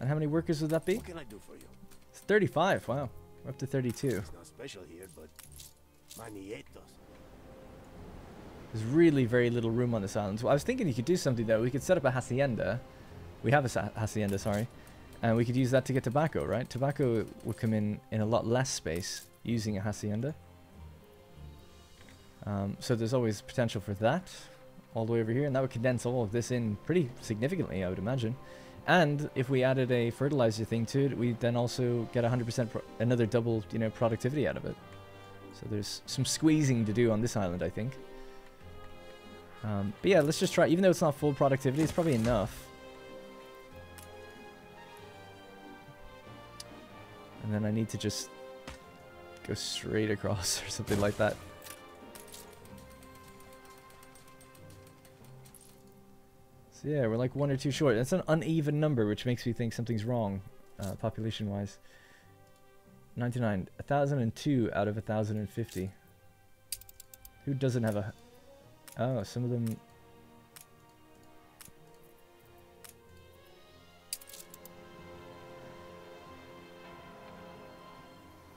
And how many workers would that be? What can I do for you? It's 35, wow. We're up to 32. It's not special here, but manietos. There's really very little room on this island. So I was thinking you could do something though. We could set up a hacienda. We have a hacienda, sorry. And we could use that to get tobacco, right? Tobacco would come in in a lot less space using a hacienda. Um, so there's always potential for that all the way over here. And that would condense all of this in pretty significantly, I would imagine. And if we added a fertilizer thing to it, we'd then also get 100% pro- another double, you know, productivity out of it. So there's some squeezing to do on this island, I think. Um, but yeah, let's just try. Even though it's not full productivity, it's probably enough. And then I need to just go straight across (laughs) or something like that. So yeah, we're like one or two short. That's an uneven number, which makes me think something's wrong, uh, population-wise. 99. 1,002 out of 1,050. Who doesn't have a... Oh, some of them...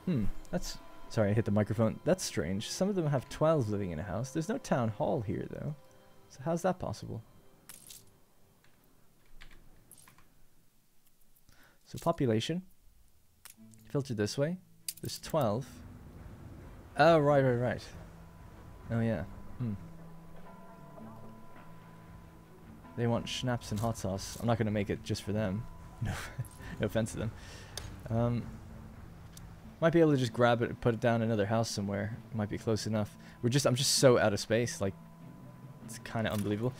Hmm, that's... Sorry, I hit the microphone. That's strange. Some of them have 12 living in a house. There's no town hall here, though. So how's that possible? So population. Filtered this way. There's 12. Oh, right, right, right. Oh, yeah. Hmm. They want schnapps and hot sauce. I'm not going to make it just for them. (laughs) No, no offense to them. Um, might be able to just grab it and put it down in another house somewhere. Might be close enough. We're just, I'm just so out of space. Like, it's kind of unbelievable.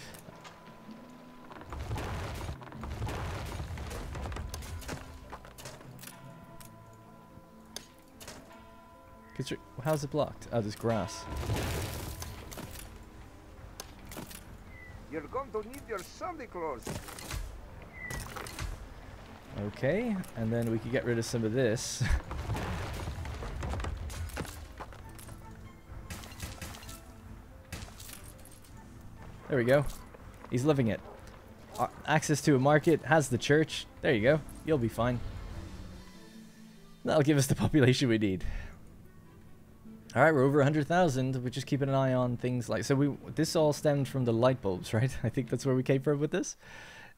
How's it blocked? Oh, there's grass. You're going to need your Sunday clothes. Okay, and then we could get rid of some of this. (laughs) there we go. He's loving it. Uh, access to a market, has the church. There you go. You'll be fine. That'll give us the population we need. All right, we're over 100,000. We're just keeping an eye on things like... So we this all stemmed from the light bulbs, (laughs) right? I think that's where we came from with this.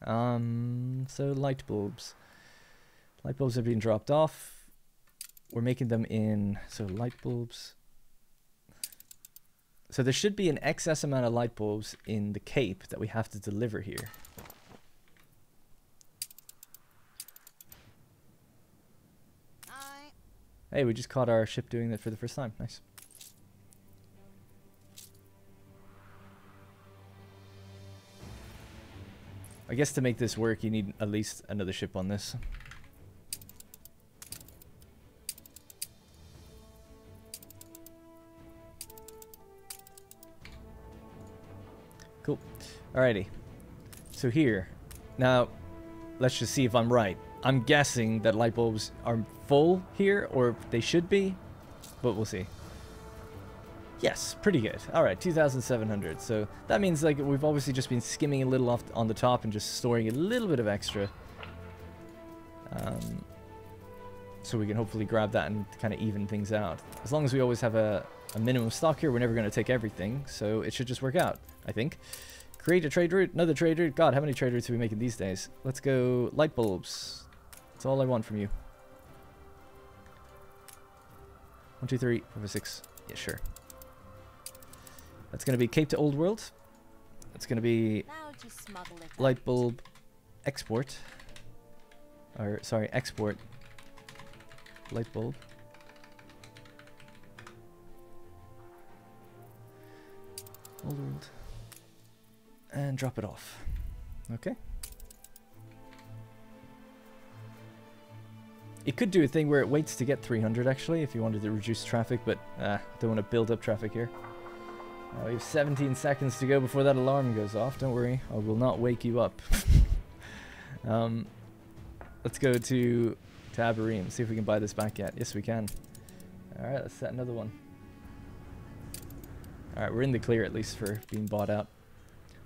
Um, so light bulbs. Light bulbs are being dropped off. We're making them in... So light bulbs... So there should be an excess amount of light bulbs in the Cape that we have to deliver here. I Hey, we just caught our ship doing that for the first time. Nice. I guess to make this work, you need at least another ship on this. Cool. Alrighty. So here. Now, let's just see if I'm right. I'm guessing that light bulbs are full here, or they should be, but we'll see. Yes, pretty good. All right, 2,700. So that means like we've obviously just been skimming a little off on the top and just storing a little bit of extra. Um, so we can hopefully grab that and kind of even things out. As long as we always have a, a minimum stock here, we're never going to take everything, so it should just work out, I think. Create a trade route, another trade route. God, how many trade routes are we making these days? Let's go light bulbs. That's all I want from you. One, two, three, four, five, six. Yeah, sure. That's going to be Cape to Old World. That's going to be now just smuggle it. light bulb export. or sorry, export light bulb. Hold. And drop it off. Okay. It could do a thing where it waits to get 300 actually, if you wanted to reduce traffic, but uh, don't want to build up traffic here. Uh, we have 17 seconds to go before that alarm goes off. Don't worry, I will not wake you up. (laughs) um, let's go to Tabarim, see if we can buy this back yet. Yes, we can. Alright, let's set another one. Alright, we're in the clear at least for being bought out.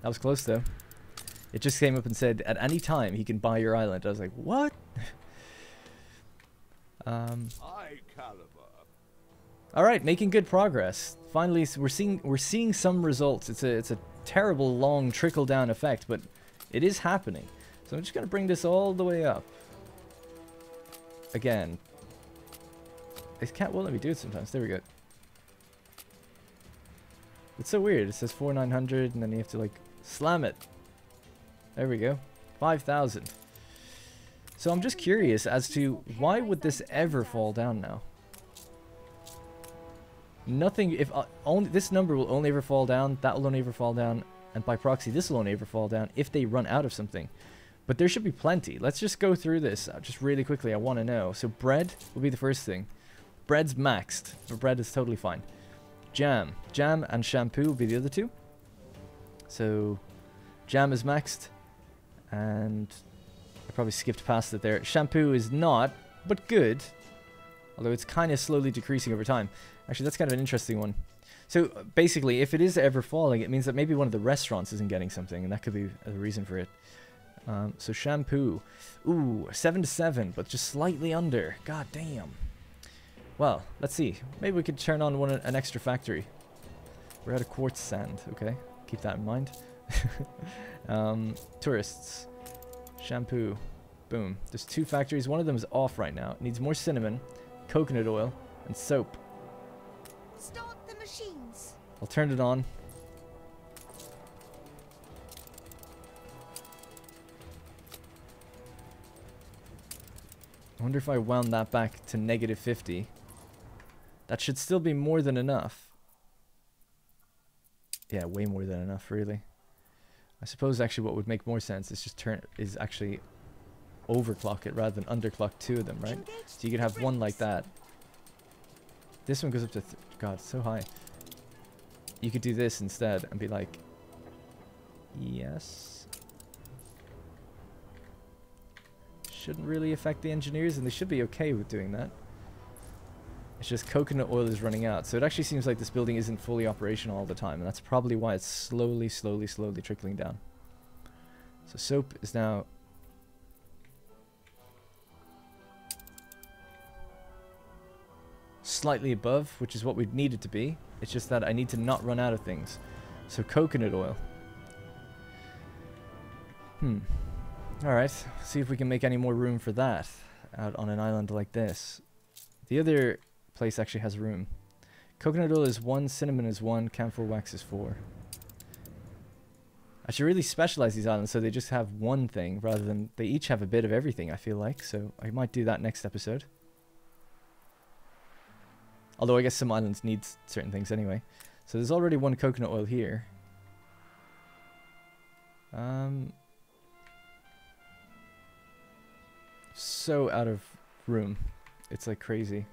That was close though. It just came up and said, at any time he can buy your island. I was like, what? (laughs) um, all right, making good progress. Finally, we're seeing we're seeing some results. It's a it's a terrible long trickle down effect, but it is happening. So I'm just gonna bring this all the way up. Again, this cat won't let me do it sometimes. There we go. It's so weird. It says 4900 and then you have to like slam it. There we go. 5000. So I'm just curious as to why would this ever fall down now? Nothing, if uh, only this number will only ever fall down, that will only ever fall down, and by proxy this will only ever fall down if they run out of something. But there should be plenty. Let's just go through this uh, just really quickly. I want to know. So bread will be the first thing. Bread's maxed, but bread is totally fine. Jam. Jam and shampoo will be the other two. So jam is maxed, and probably skipped past it there. Shampoo is not, but good. Although it's kind of slowly decreasing over time. Actually, that's kind of an interesting one. So uh, basically, if it is ever falling, it means that maybe one of the restaurants isn't getting something, and that could be the reason for it. Um, so shampoo, ooh, seven to seven, but just slightly under. God damn. Well, let's see. Maybe we could turn on one an extra factory. We're out of quartz sand. Okay, keep that in mind. (laughs) um, tourists, shampoo, boom. There's two factories. One of them is off right now. It needs more cinnamon, coconut oil, and soap. Start the machines. I'll turn it on. I wonder if I wound that back to negative 50. That should still be more than enough. Yeah, way more than enough, really. I suppose actually what would make more sense is just turn is actually overclock it rather than underclock two of them, right? So you could have one like that. This one goes up to th God, so high. You could do this instead and be like, yes. Shouldn't really affect the engineers, and they should be okay with doing that. It's just coconut oil is running out, so it actually seems like this building isn't fully operational all the time, and that's probably why it's slowly, slowly, slowly trickling down. So soap is now slightly above, which is what we need it to be. It's just that I need to not run out of things. So coconut oil. Hmm. Alright, see if we can make any more room for that out on an island like this. The other place actually has room. Coconut oil is one, cinnamon is one, camphor wax is four. I should really specialize these islands so they just have one thing rather than they each have a bit of everything, I feel like. So I might do that next episode. Although I guess some islands need certain things anyway. So there's already one coconut oil here. Um, so out of room. It's like crazy.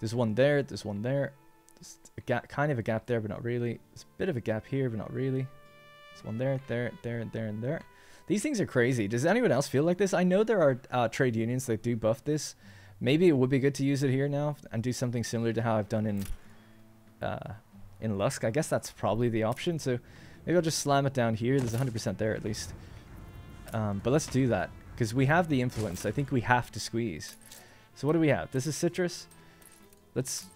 There's one there, there's one there. There's a gap, kind of a gap there, but not really. There's a bit of a gap here, but not really. There's one there, there, there, and there, and there. These things are crazy. Does anyone else feel like this? I know there are uh, trade unions that do buff this. Maybe it would be good to use it here now and do something similar to how I've done in uh, in Lusk. I guess that's probably the option. So maybe I'll just slam it down here. There's 100% there at least. Um, but let's do that because we have the influence. I think we have to squeeze. So what do we have? This is citrus. Let's.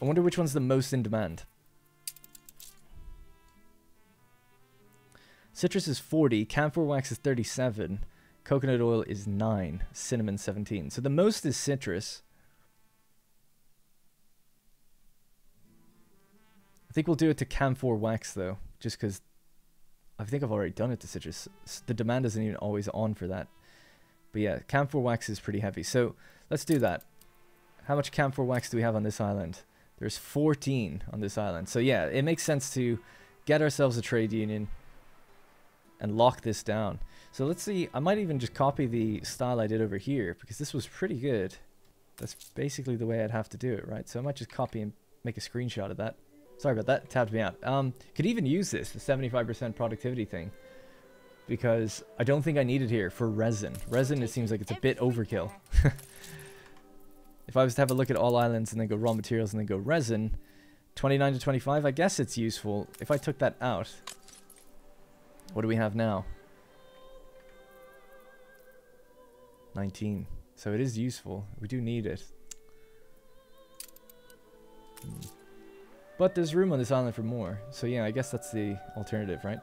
I wonder which one's the most in demand. Citrus is 40, camphor wax is 37, coconut oil is 9, cinnamon 17. So the most is citrus. I think we'll do it to camphor wax though, just because I think I've already done it to citrus. The demand isn't even always on for that. But yeah, camphor wax is pretty heavy. So let's do that. How much camphor wax do we have on this island? There's 14 on this island. So yeah, it makes sense to get ourselves a trade union and lock this down. So let's see, I might even just copy the style I did over here because this was pretty good. That's basically the way I'd have to do it, right? So I might just copy and make a screenshot of that. Sorry about that, tabbed me out. Um, could even use this, the 75% productivity thing, because I don't think I need it here for resin. Resin, it seems like it's a bit overkill. (laughs) if I was to have a look at all islands and then go raw materials and then go resin, 29 to 25, I guess it's useful. If I took that out, what do we have now? 19. So it is useful. We do need it. Hmm. But there's room on this island for more. So yeah, I guess that's the alternative, right?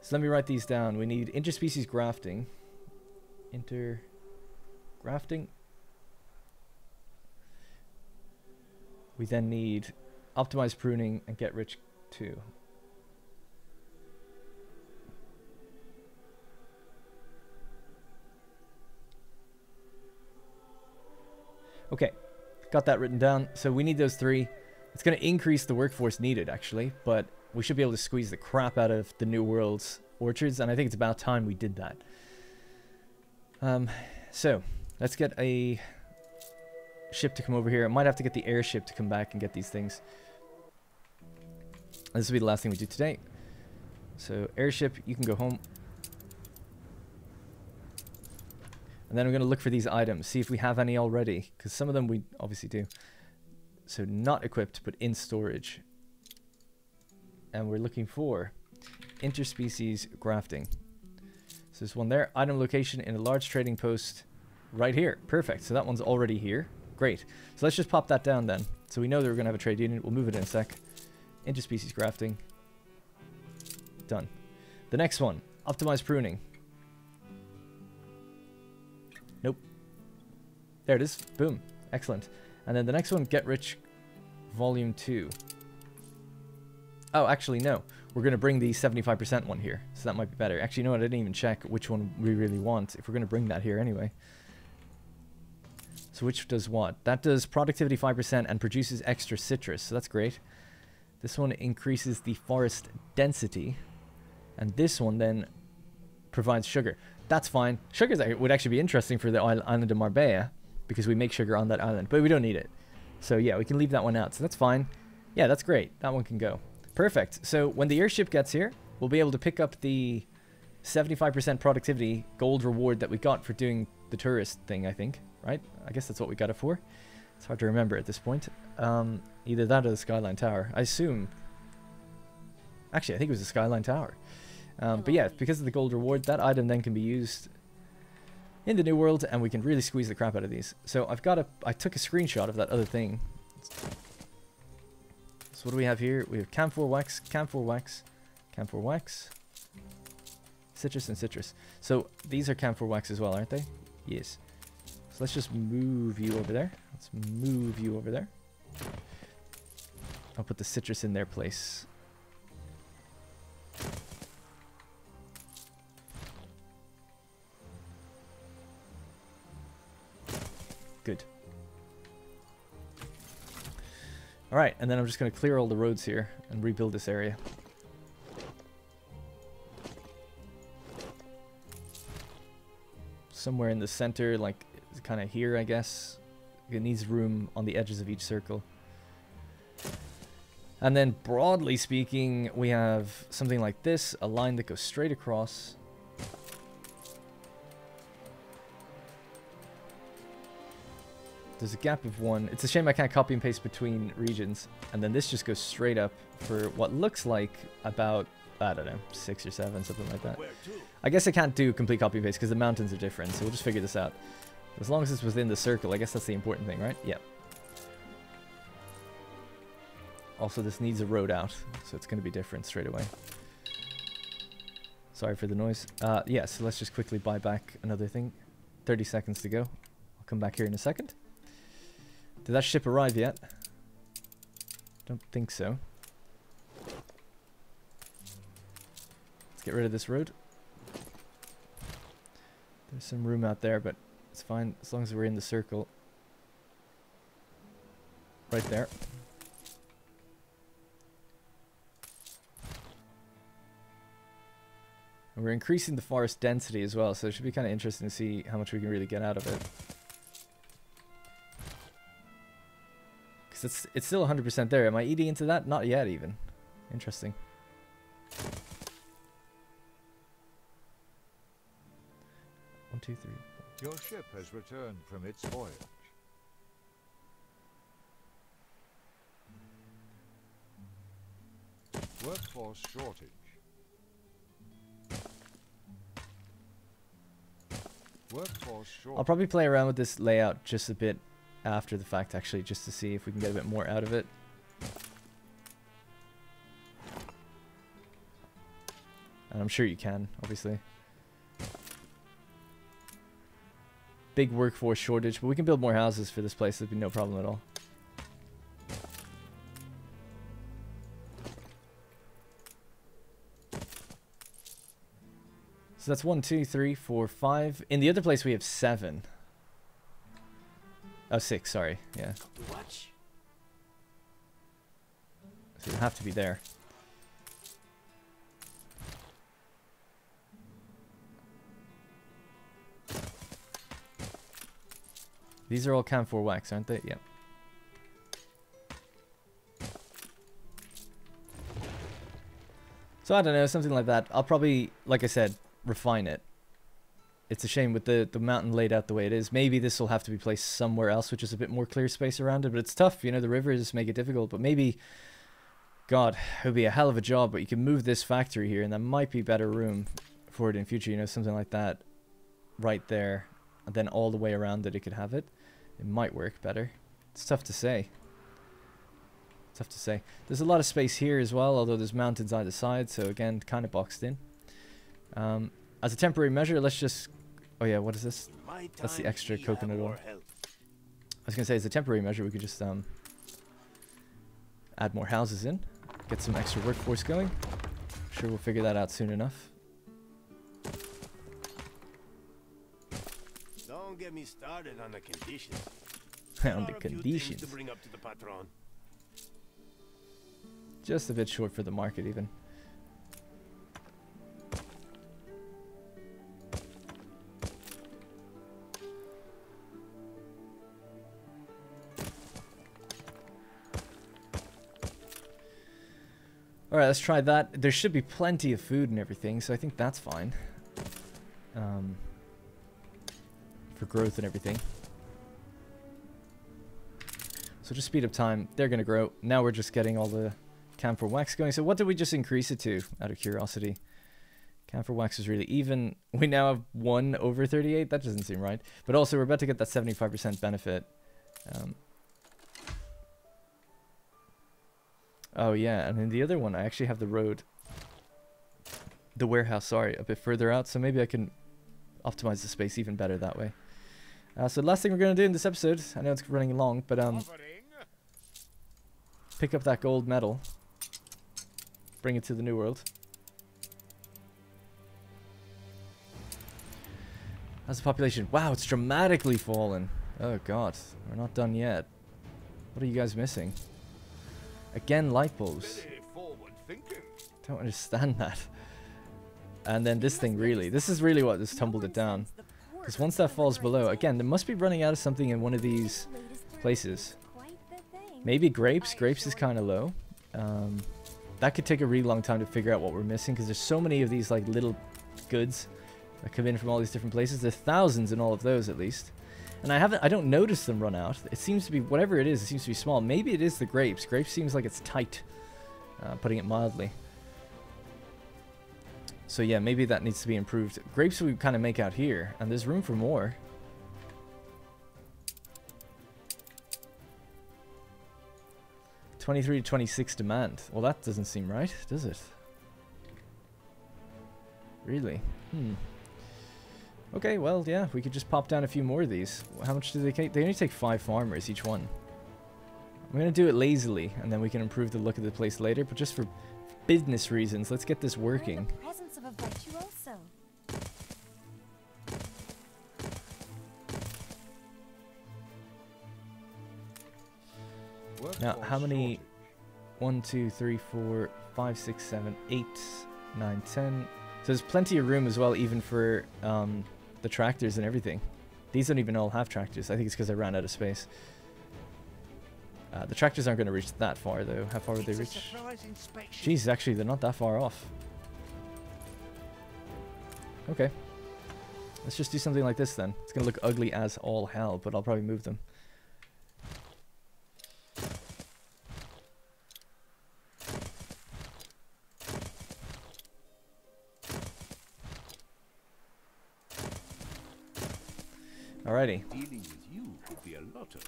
So let me write these down. We need interspecies grafting. Inter... Grafting? We then need optimized pruning and get rich too. Okay, got that written down. So we need those three. It's going to increase the workforce needed, actually, but we should be able to squeeze the crap out of the New World's orchards, and I think it's about time we did that. Um, so, let's get a ship to come over here. I might have to get the airship to come back and get these things. This will be the last thing we do today. So, airship, you can go home. And then we're going to look for these items, see if we have any already, because some of them we obviously do. So not equipped, but in storage. And we're looking for interspecies grafting. So there's one there, item location in a large trading post right here. Perfect, so that one's already here. Great. So let's just pop that down then. So we know that we're going to have a trade union. We'll move it in a sec. Interspecies grafting. Done. The next one, optimized pruning. Nope. There it is. Boom. Excellent. And then the next one, Get Rich Volume 2. Oh, actually, no. We're going to bring the 75% one here. So that might be better. Actually, you know what? I didn't even check which one we really want. If we're going to bring that here anyway. So which does what? That does productivity 5% and produces extra citrus. So that's great. This one increases the forest density. And this one then provides sugar. That's fine. Sugar would actually be interesting for the island of Marbella because we make sugar on that island, but we don't need it. So yeah, we can leave that one out. So that's fine. Yeah, that's great. That one can go. Perfect. So when the airship gets here, we'll be able to pick up the 75% productivity gold reward that we got for doing the tourist thing, I think. Right? I guess that's what we got it for. It's hard to remember at this point. Um, either that or the Skyline Tower. I assume... Actually, I think it was the Skyline Tower. Um, but yeah, because of the gold reward, that item then can be used in the new world, and we can really squeeze the crap out of these. So I've got a, I took a screenshot of that other thing. So what do we have here? We have camphor wax, camphor wax, camphor wax, citrus and citrus. So these are camphor wax as well, aren't they? Yes. So let's just move you over there. Let's move you over there. I'll put the citrus in their place. Good. Alright, and then I'm just going to clear all the roads here and rebuild this area. Somewhere in the center, like kind of here, I guess. It needs room on the edges of each circle. And then broadly speaking, we have something like this, a line that goes straight across. There's a gap of one. It's a shame I can't copy and paste between regions. And then this just goes straight up for what looks like about, I don't know, six or seven, something like that. I guess I can't do complete copy and paste because the mountains are different, so we'll just figure this out. As long as it's within the circle, I guess that's the important thing, right? Yeah. Also, this needs a road out, so it's going to be different straight away. Sorry for the noise. Uh, yeah, so let's just quickly buy back another thing. 30 seconds to go. I'll come back here in a second. Did that ship arrive yet? Don't think so. Let's get rid of this road. There's some room out there, but it's fine as long as we're in the circle. Right there. And we're increasing the forest density as well, so it should be kind of interesting to see how much we can really get out of it. Because it's, it's still 100% there. Am I eating into that? Not yet, even. Interesting. One, two, three. Your ship has returned from its voyage. Workforce shortage. Workforce I'll probably play around with this layout just a bit after the fact, actually, just to see if we can get a bit more out of it. And I'm sure you can, obviously. Big workforce shortage, but we can build more houses for this place. There'd be no problem at all. So that's one, two, three, four, five. In the other place, we have seven. Oh, six, sorry. Yeah. Watch? So you have to be there. These are all camphor wax, aren't they? Yep. So I don't know, something like that. I'll probably, like I said, refine it. It's a shame with the, the mountain laid out the way it is. Maybe this will have to be placed somewhere else, which is a bit more clear space around it. But it's tough, you know, the rivers make it difficult. But maybe, God, it would be a hell of a job. But you can move this factory here, and there might be better room for it in future. You know, something like that right there. And then all the way around it, it could have it. It might work better. It's tough to say. Tough to say. There's a lot of space here as well, although there's mountains either side. So again, kind of boxed in. Um, as a temporary measure, let's just... Oh yeah, what is this? That's the extra coconut oil. I was gonna say, as a temporary measure, we could just um, add more houses in, get some extra workforce going. Sure, we'll figure that out soon enough. Don't get me started on the conditions. (laughs) On the are a few things conditions, to bring up to the patron. just a bit short for the market, even. Alright, let's try that. There should be plenty of food and everything, so I think that's fine. Um, for growth and everything. So just speed up time. They're going to grow. Now we're just getting all the camphor wax going. So what did we just increase it to, out of curiosity? Camphor wax is really even. We now have 1 over 38. That doesn't seem right. But also, we're about to get that 75% benefit. Um, Oh yeah, and then the other one, I actually have the road, the warehouse, sorry, a bit further out, so maybe I can optimize the space even better that way. Uh, so the last thing we're going to do in this episode, I know it's running long, but um, pick up that gold medal, bring it to the new world. How's the population? Wow, it's dramatically fallen. Oh god, we're not done yet. What are you guys missing? Again, light bulbs. Don't understand that. And then this thing really, this is really what has tumbled it down. Because once that falls below, again, they must be running out of something in one of these places. Maybe grapes. Grapes is kind of low. Um, that could take a really long time to figure out what we're missing because there's so many of these like little goods that come in from all these different places. There's thousands in all of those at least. And I haven't, I don't notice them run out. It seems to be, whatever it is, it seems to be small. Maybe it is the grapes. Grapes seems like it's tight, uh, putting it mildly. So yeah, maybe that needs to be improved. Grapes we kind of make out here, and there's room for more. Twenty-three to twenty-six demand. Well, that doesn't seem right, does it? Really? Hmm. Okay, well, yeah, we could just pop down a few more of these. How much do they take? They only take five farmers each one. I'm gonna do it lazily, and then we can improve the look of the place later. But just for business reasons, let's get this working of a virtuoso. Now, how many? One, two, three, four, five, six, seven, eight, nine, ten. So there's plenty of room as well, even for um, the tractors and everything. These don't even all have tractors. I think it's because I ran out of space. Uh, the tractors aren't going to reach that far, though. How far would they reach? Jeez, actually, they're not that far off. Okay. Let's just do something like this then. It's going to look ugly as all hell, but I'll probably move them. Alrighty. Dealing with you could be a lottery.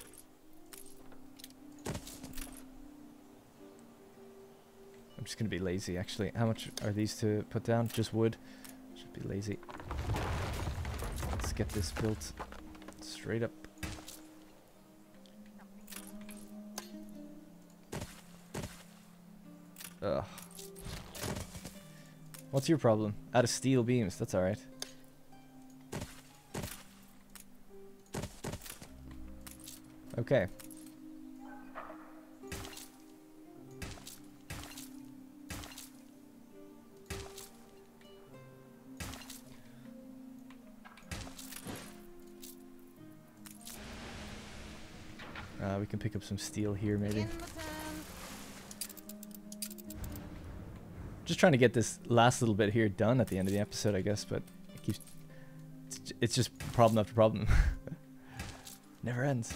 I'm just going to be lazy, actually. How much are these to put down? Just wood. Be lazy. Let's get this built straight up. Ugh. What's your problem? Out of steel beams. That's alright. Okay. Pick up some steel here, maybe. In the town. Just trying to get this last little bit here done at the end of the episode, I guess, but it keeps. It's, it's just problem after problem. (laughs) Never ends.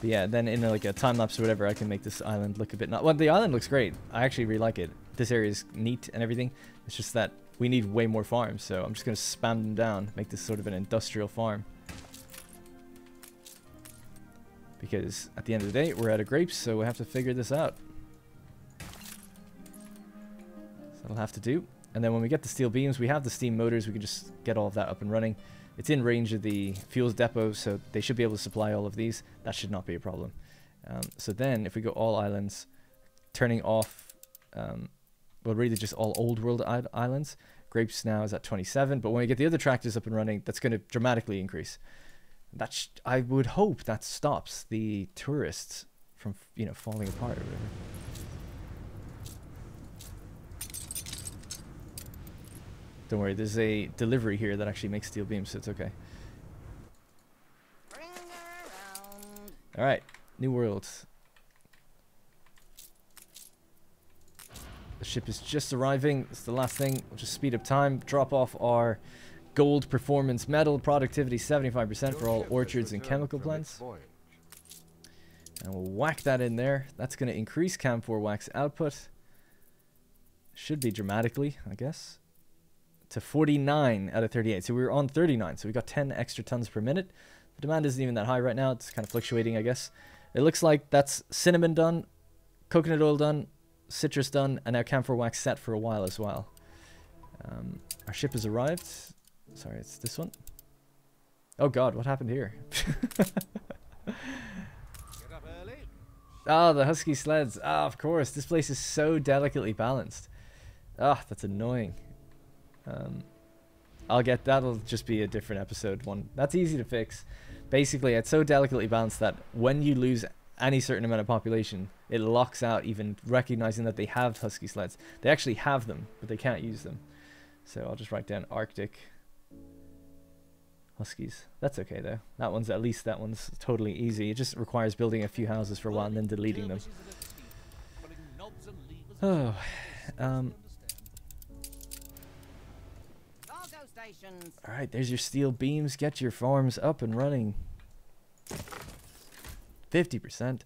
But yeah, then in like a time lapse or whatever, I can make this island look a bit. Not well, the island looks great. I actually really like it. This area is neat and everything. It's just that we need way more farms, so I'm just gonna spam them down, make this sort of an industrial farm. Because at the end of the day, we're out of grapes, so we have to figure this out. So that'll have to do. And then when we get the steel beams, we have the steam motors. We can just get all of that up and running. It's in range of the fuels depot, so they should be able to supply all of these. That should not be a problem. Um, so then, if we go all islands, turning off, um, well, really just all old world islands. Grapes now is at 27, but when we get the other tractors up and running, that's going to dramatically increase. That sh- I would hope that stops the tourists from, you know, falling apart or whatever. Don't worry, there's a delivery here that actually makes steel beams, so it's okay. Bring her around. All right, New World. The ship is just arriving. It's the last thing. We'll just speed up time. Drop off our gold performance medal productivity 75% for all orchards and chemical plants. And we'll whack that in there. That's going to increase camphor wax output. Should be dramatically, I guess. To 49 out of 38. So we were on 39. So we got 10 extra tons per minute. The demand isn't even that high right now. It's kind of fluctuating, I guess. It looks like that's cinnamon done, coconut oil done, citrus done, and now camphor wax set for a while as well. Um, our ship has arrived. Sorry, it's this one. Oh god, what happened here? Get up early. Oh, the husky sleds. Ah, of course. This place is so delicately balanced. Ah, that's annoying. Um, I'll get that'll just be a different episode one. That's easy to fix. Basically, it's so delicately balanced that when you lose any certain amount of population, it locks out even recognizing that they have husky sleds. They actually have them, but they can't use them. So I'll just write down Arctic Huskies. That's okay though. That one's at least that one's totally easy. It just requires building a few houses for a while and then deleting them. (sighs) Oh, um, all right. There's your steel beams. Get your farms up and running. Fifty percent.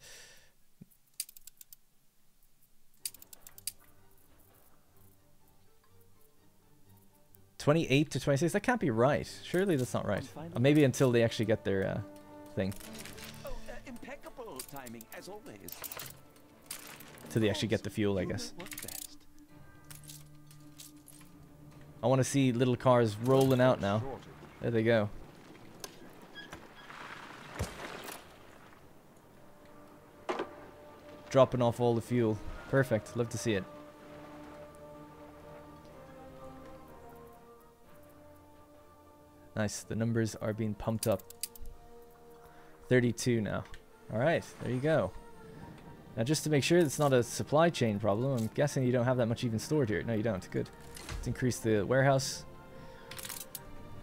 Twenty-eight to twenty-six. That can't be right. Surely that's not right. Or maybe until they actually get their uh, thing. Oh, uh, impeccable timing, as always. Till they actually get the fuel, I guess. I want to see little cars rolling out now. There they go. Dropping off all the fuel. Perfect. Love to see it. Nice. The numbers are being pumped up. 32 now. Alright, there you go. Now just to make sure it's not a supply chain problem, I'm guessing you don't have that much even stored here. No, you don't. Good. Let's increase the warehouse.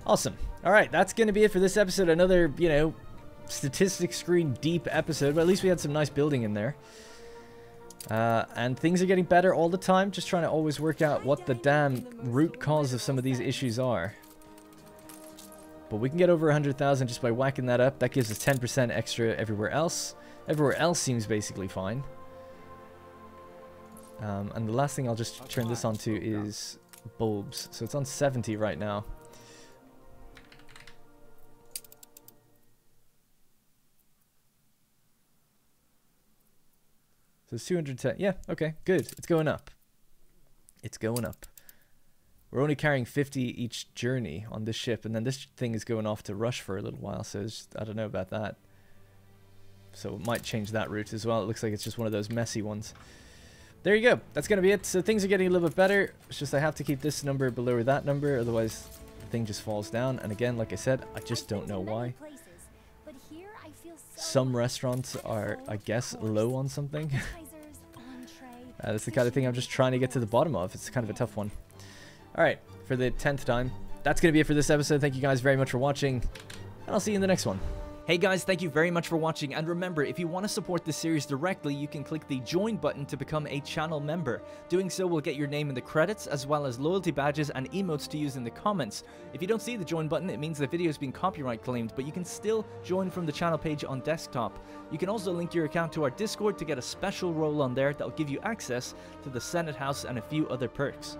Awesome. Alright, that's going to be it for this episode. Another, you know, statistics screen deep episode, but at least we had some nice building in there. Uh, and things are getting better all the time. Just trying to always work out what the damn root cause of some of these issues are. But we can get over 100,000 just by whacking that up. That gives us 10% extra everywhere else. Everywhere else seems basically fine. Um, and the last thing I'll just turn this on to is bulbs. So it's on 70 right now. So it's 210. Yeah, okay, good. It's going up. It's going up. We're only carrying 50 each journey on this ship, and then this thing is going off to Rush for a little while, so just, I don't know about that. So it might change that route as well. It looks like it's just one of those messy ones. There you go. That's going to be it. So things are getting a little bit better. It's just I have to keep this number below that number, otherwise the thing just falls down. And again, like I said, I just don't know why. Some restaurants are, I guess, low on something. (laughs) uh, that's the kind of thing I'm just trying to get to the bottom of. It's kind of a tough one. Alright, for the 10th time, that's going to be it for this episode. Thank you guys very much for watching, and I'll see you in the next one. Hey guys, thank you very much for watching, and remember, if you want to support this series directly, you can click the join button to become a channel member. Doing so will get your name in the credits, as well as loyalty badges and emotes to use in the comments. If you don't see the join button, it means the video has been copyright claimed, but you can still join from the channel page on desktop. You can also link your account to our Discord to get a special role on there that will give you access to the Senate House and a few other perks.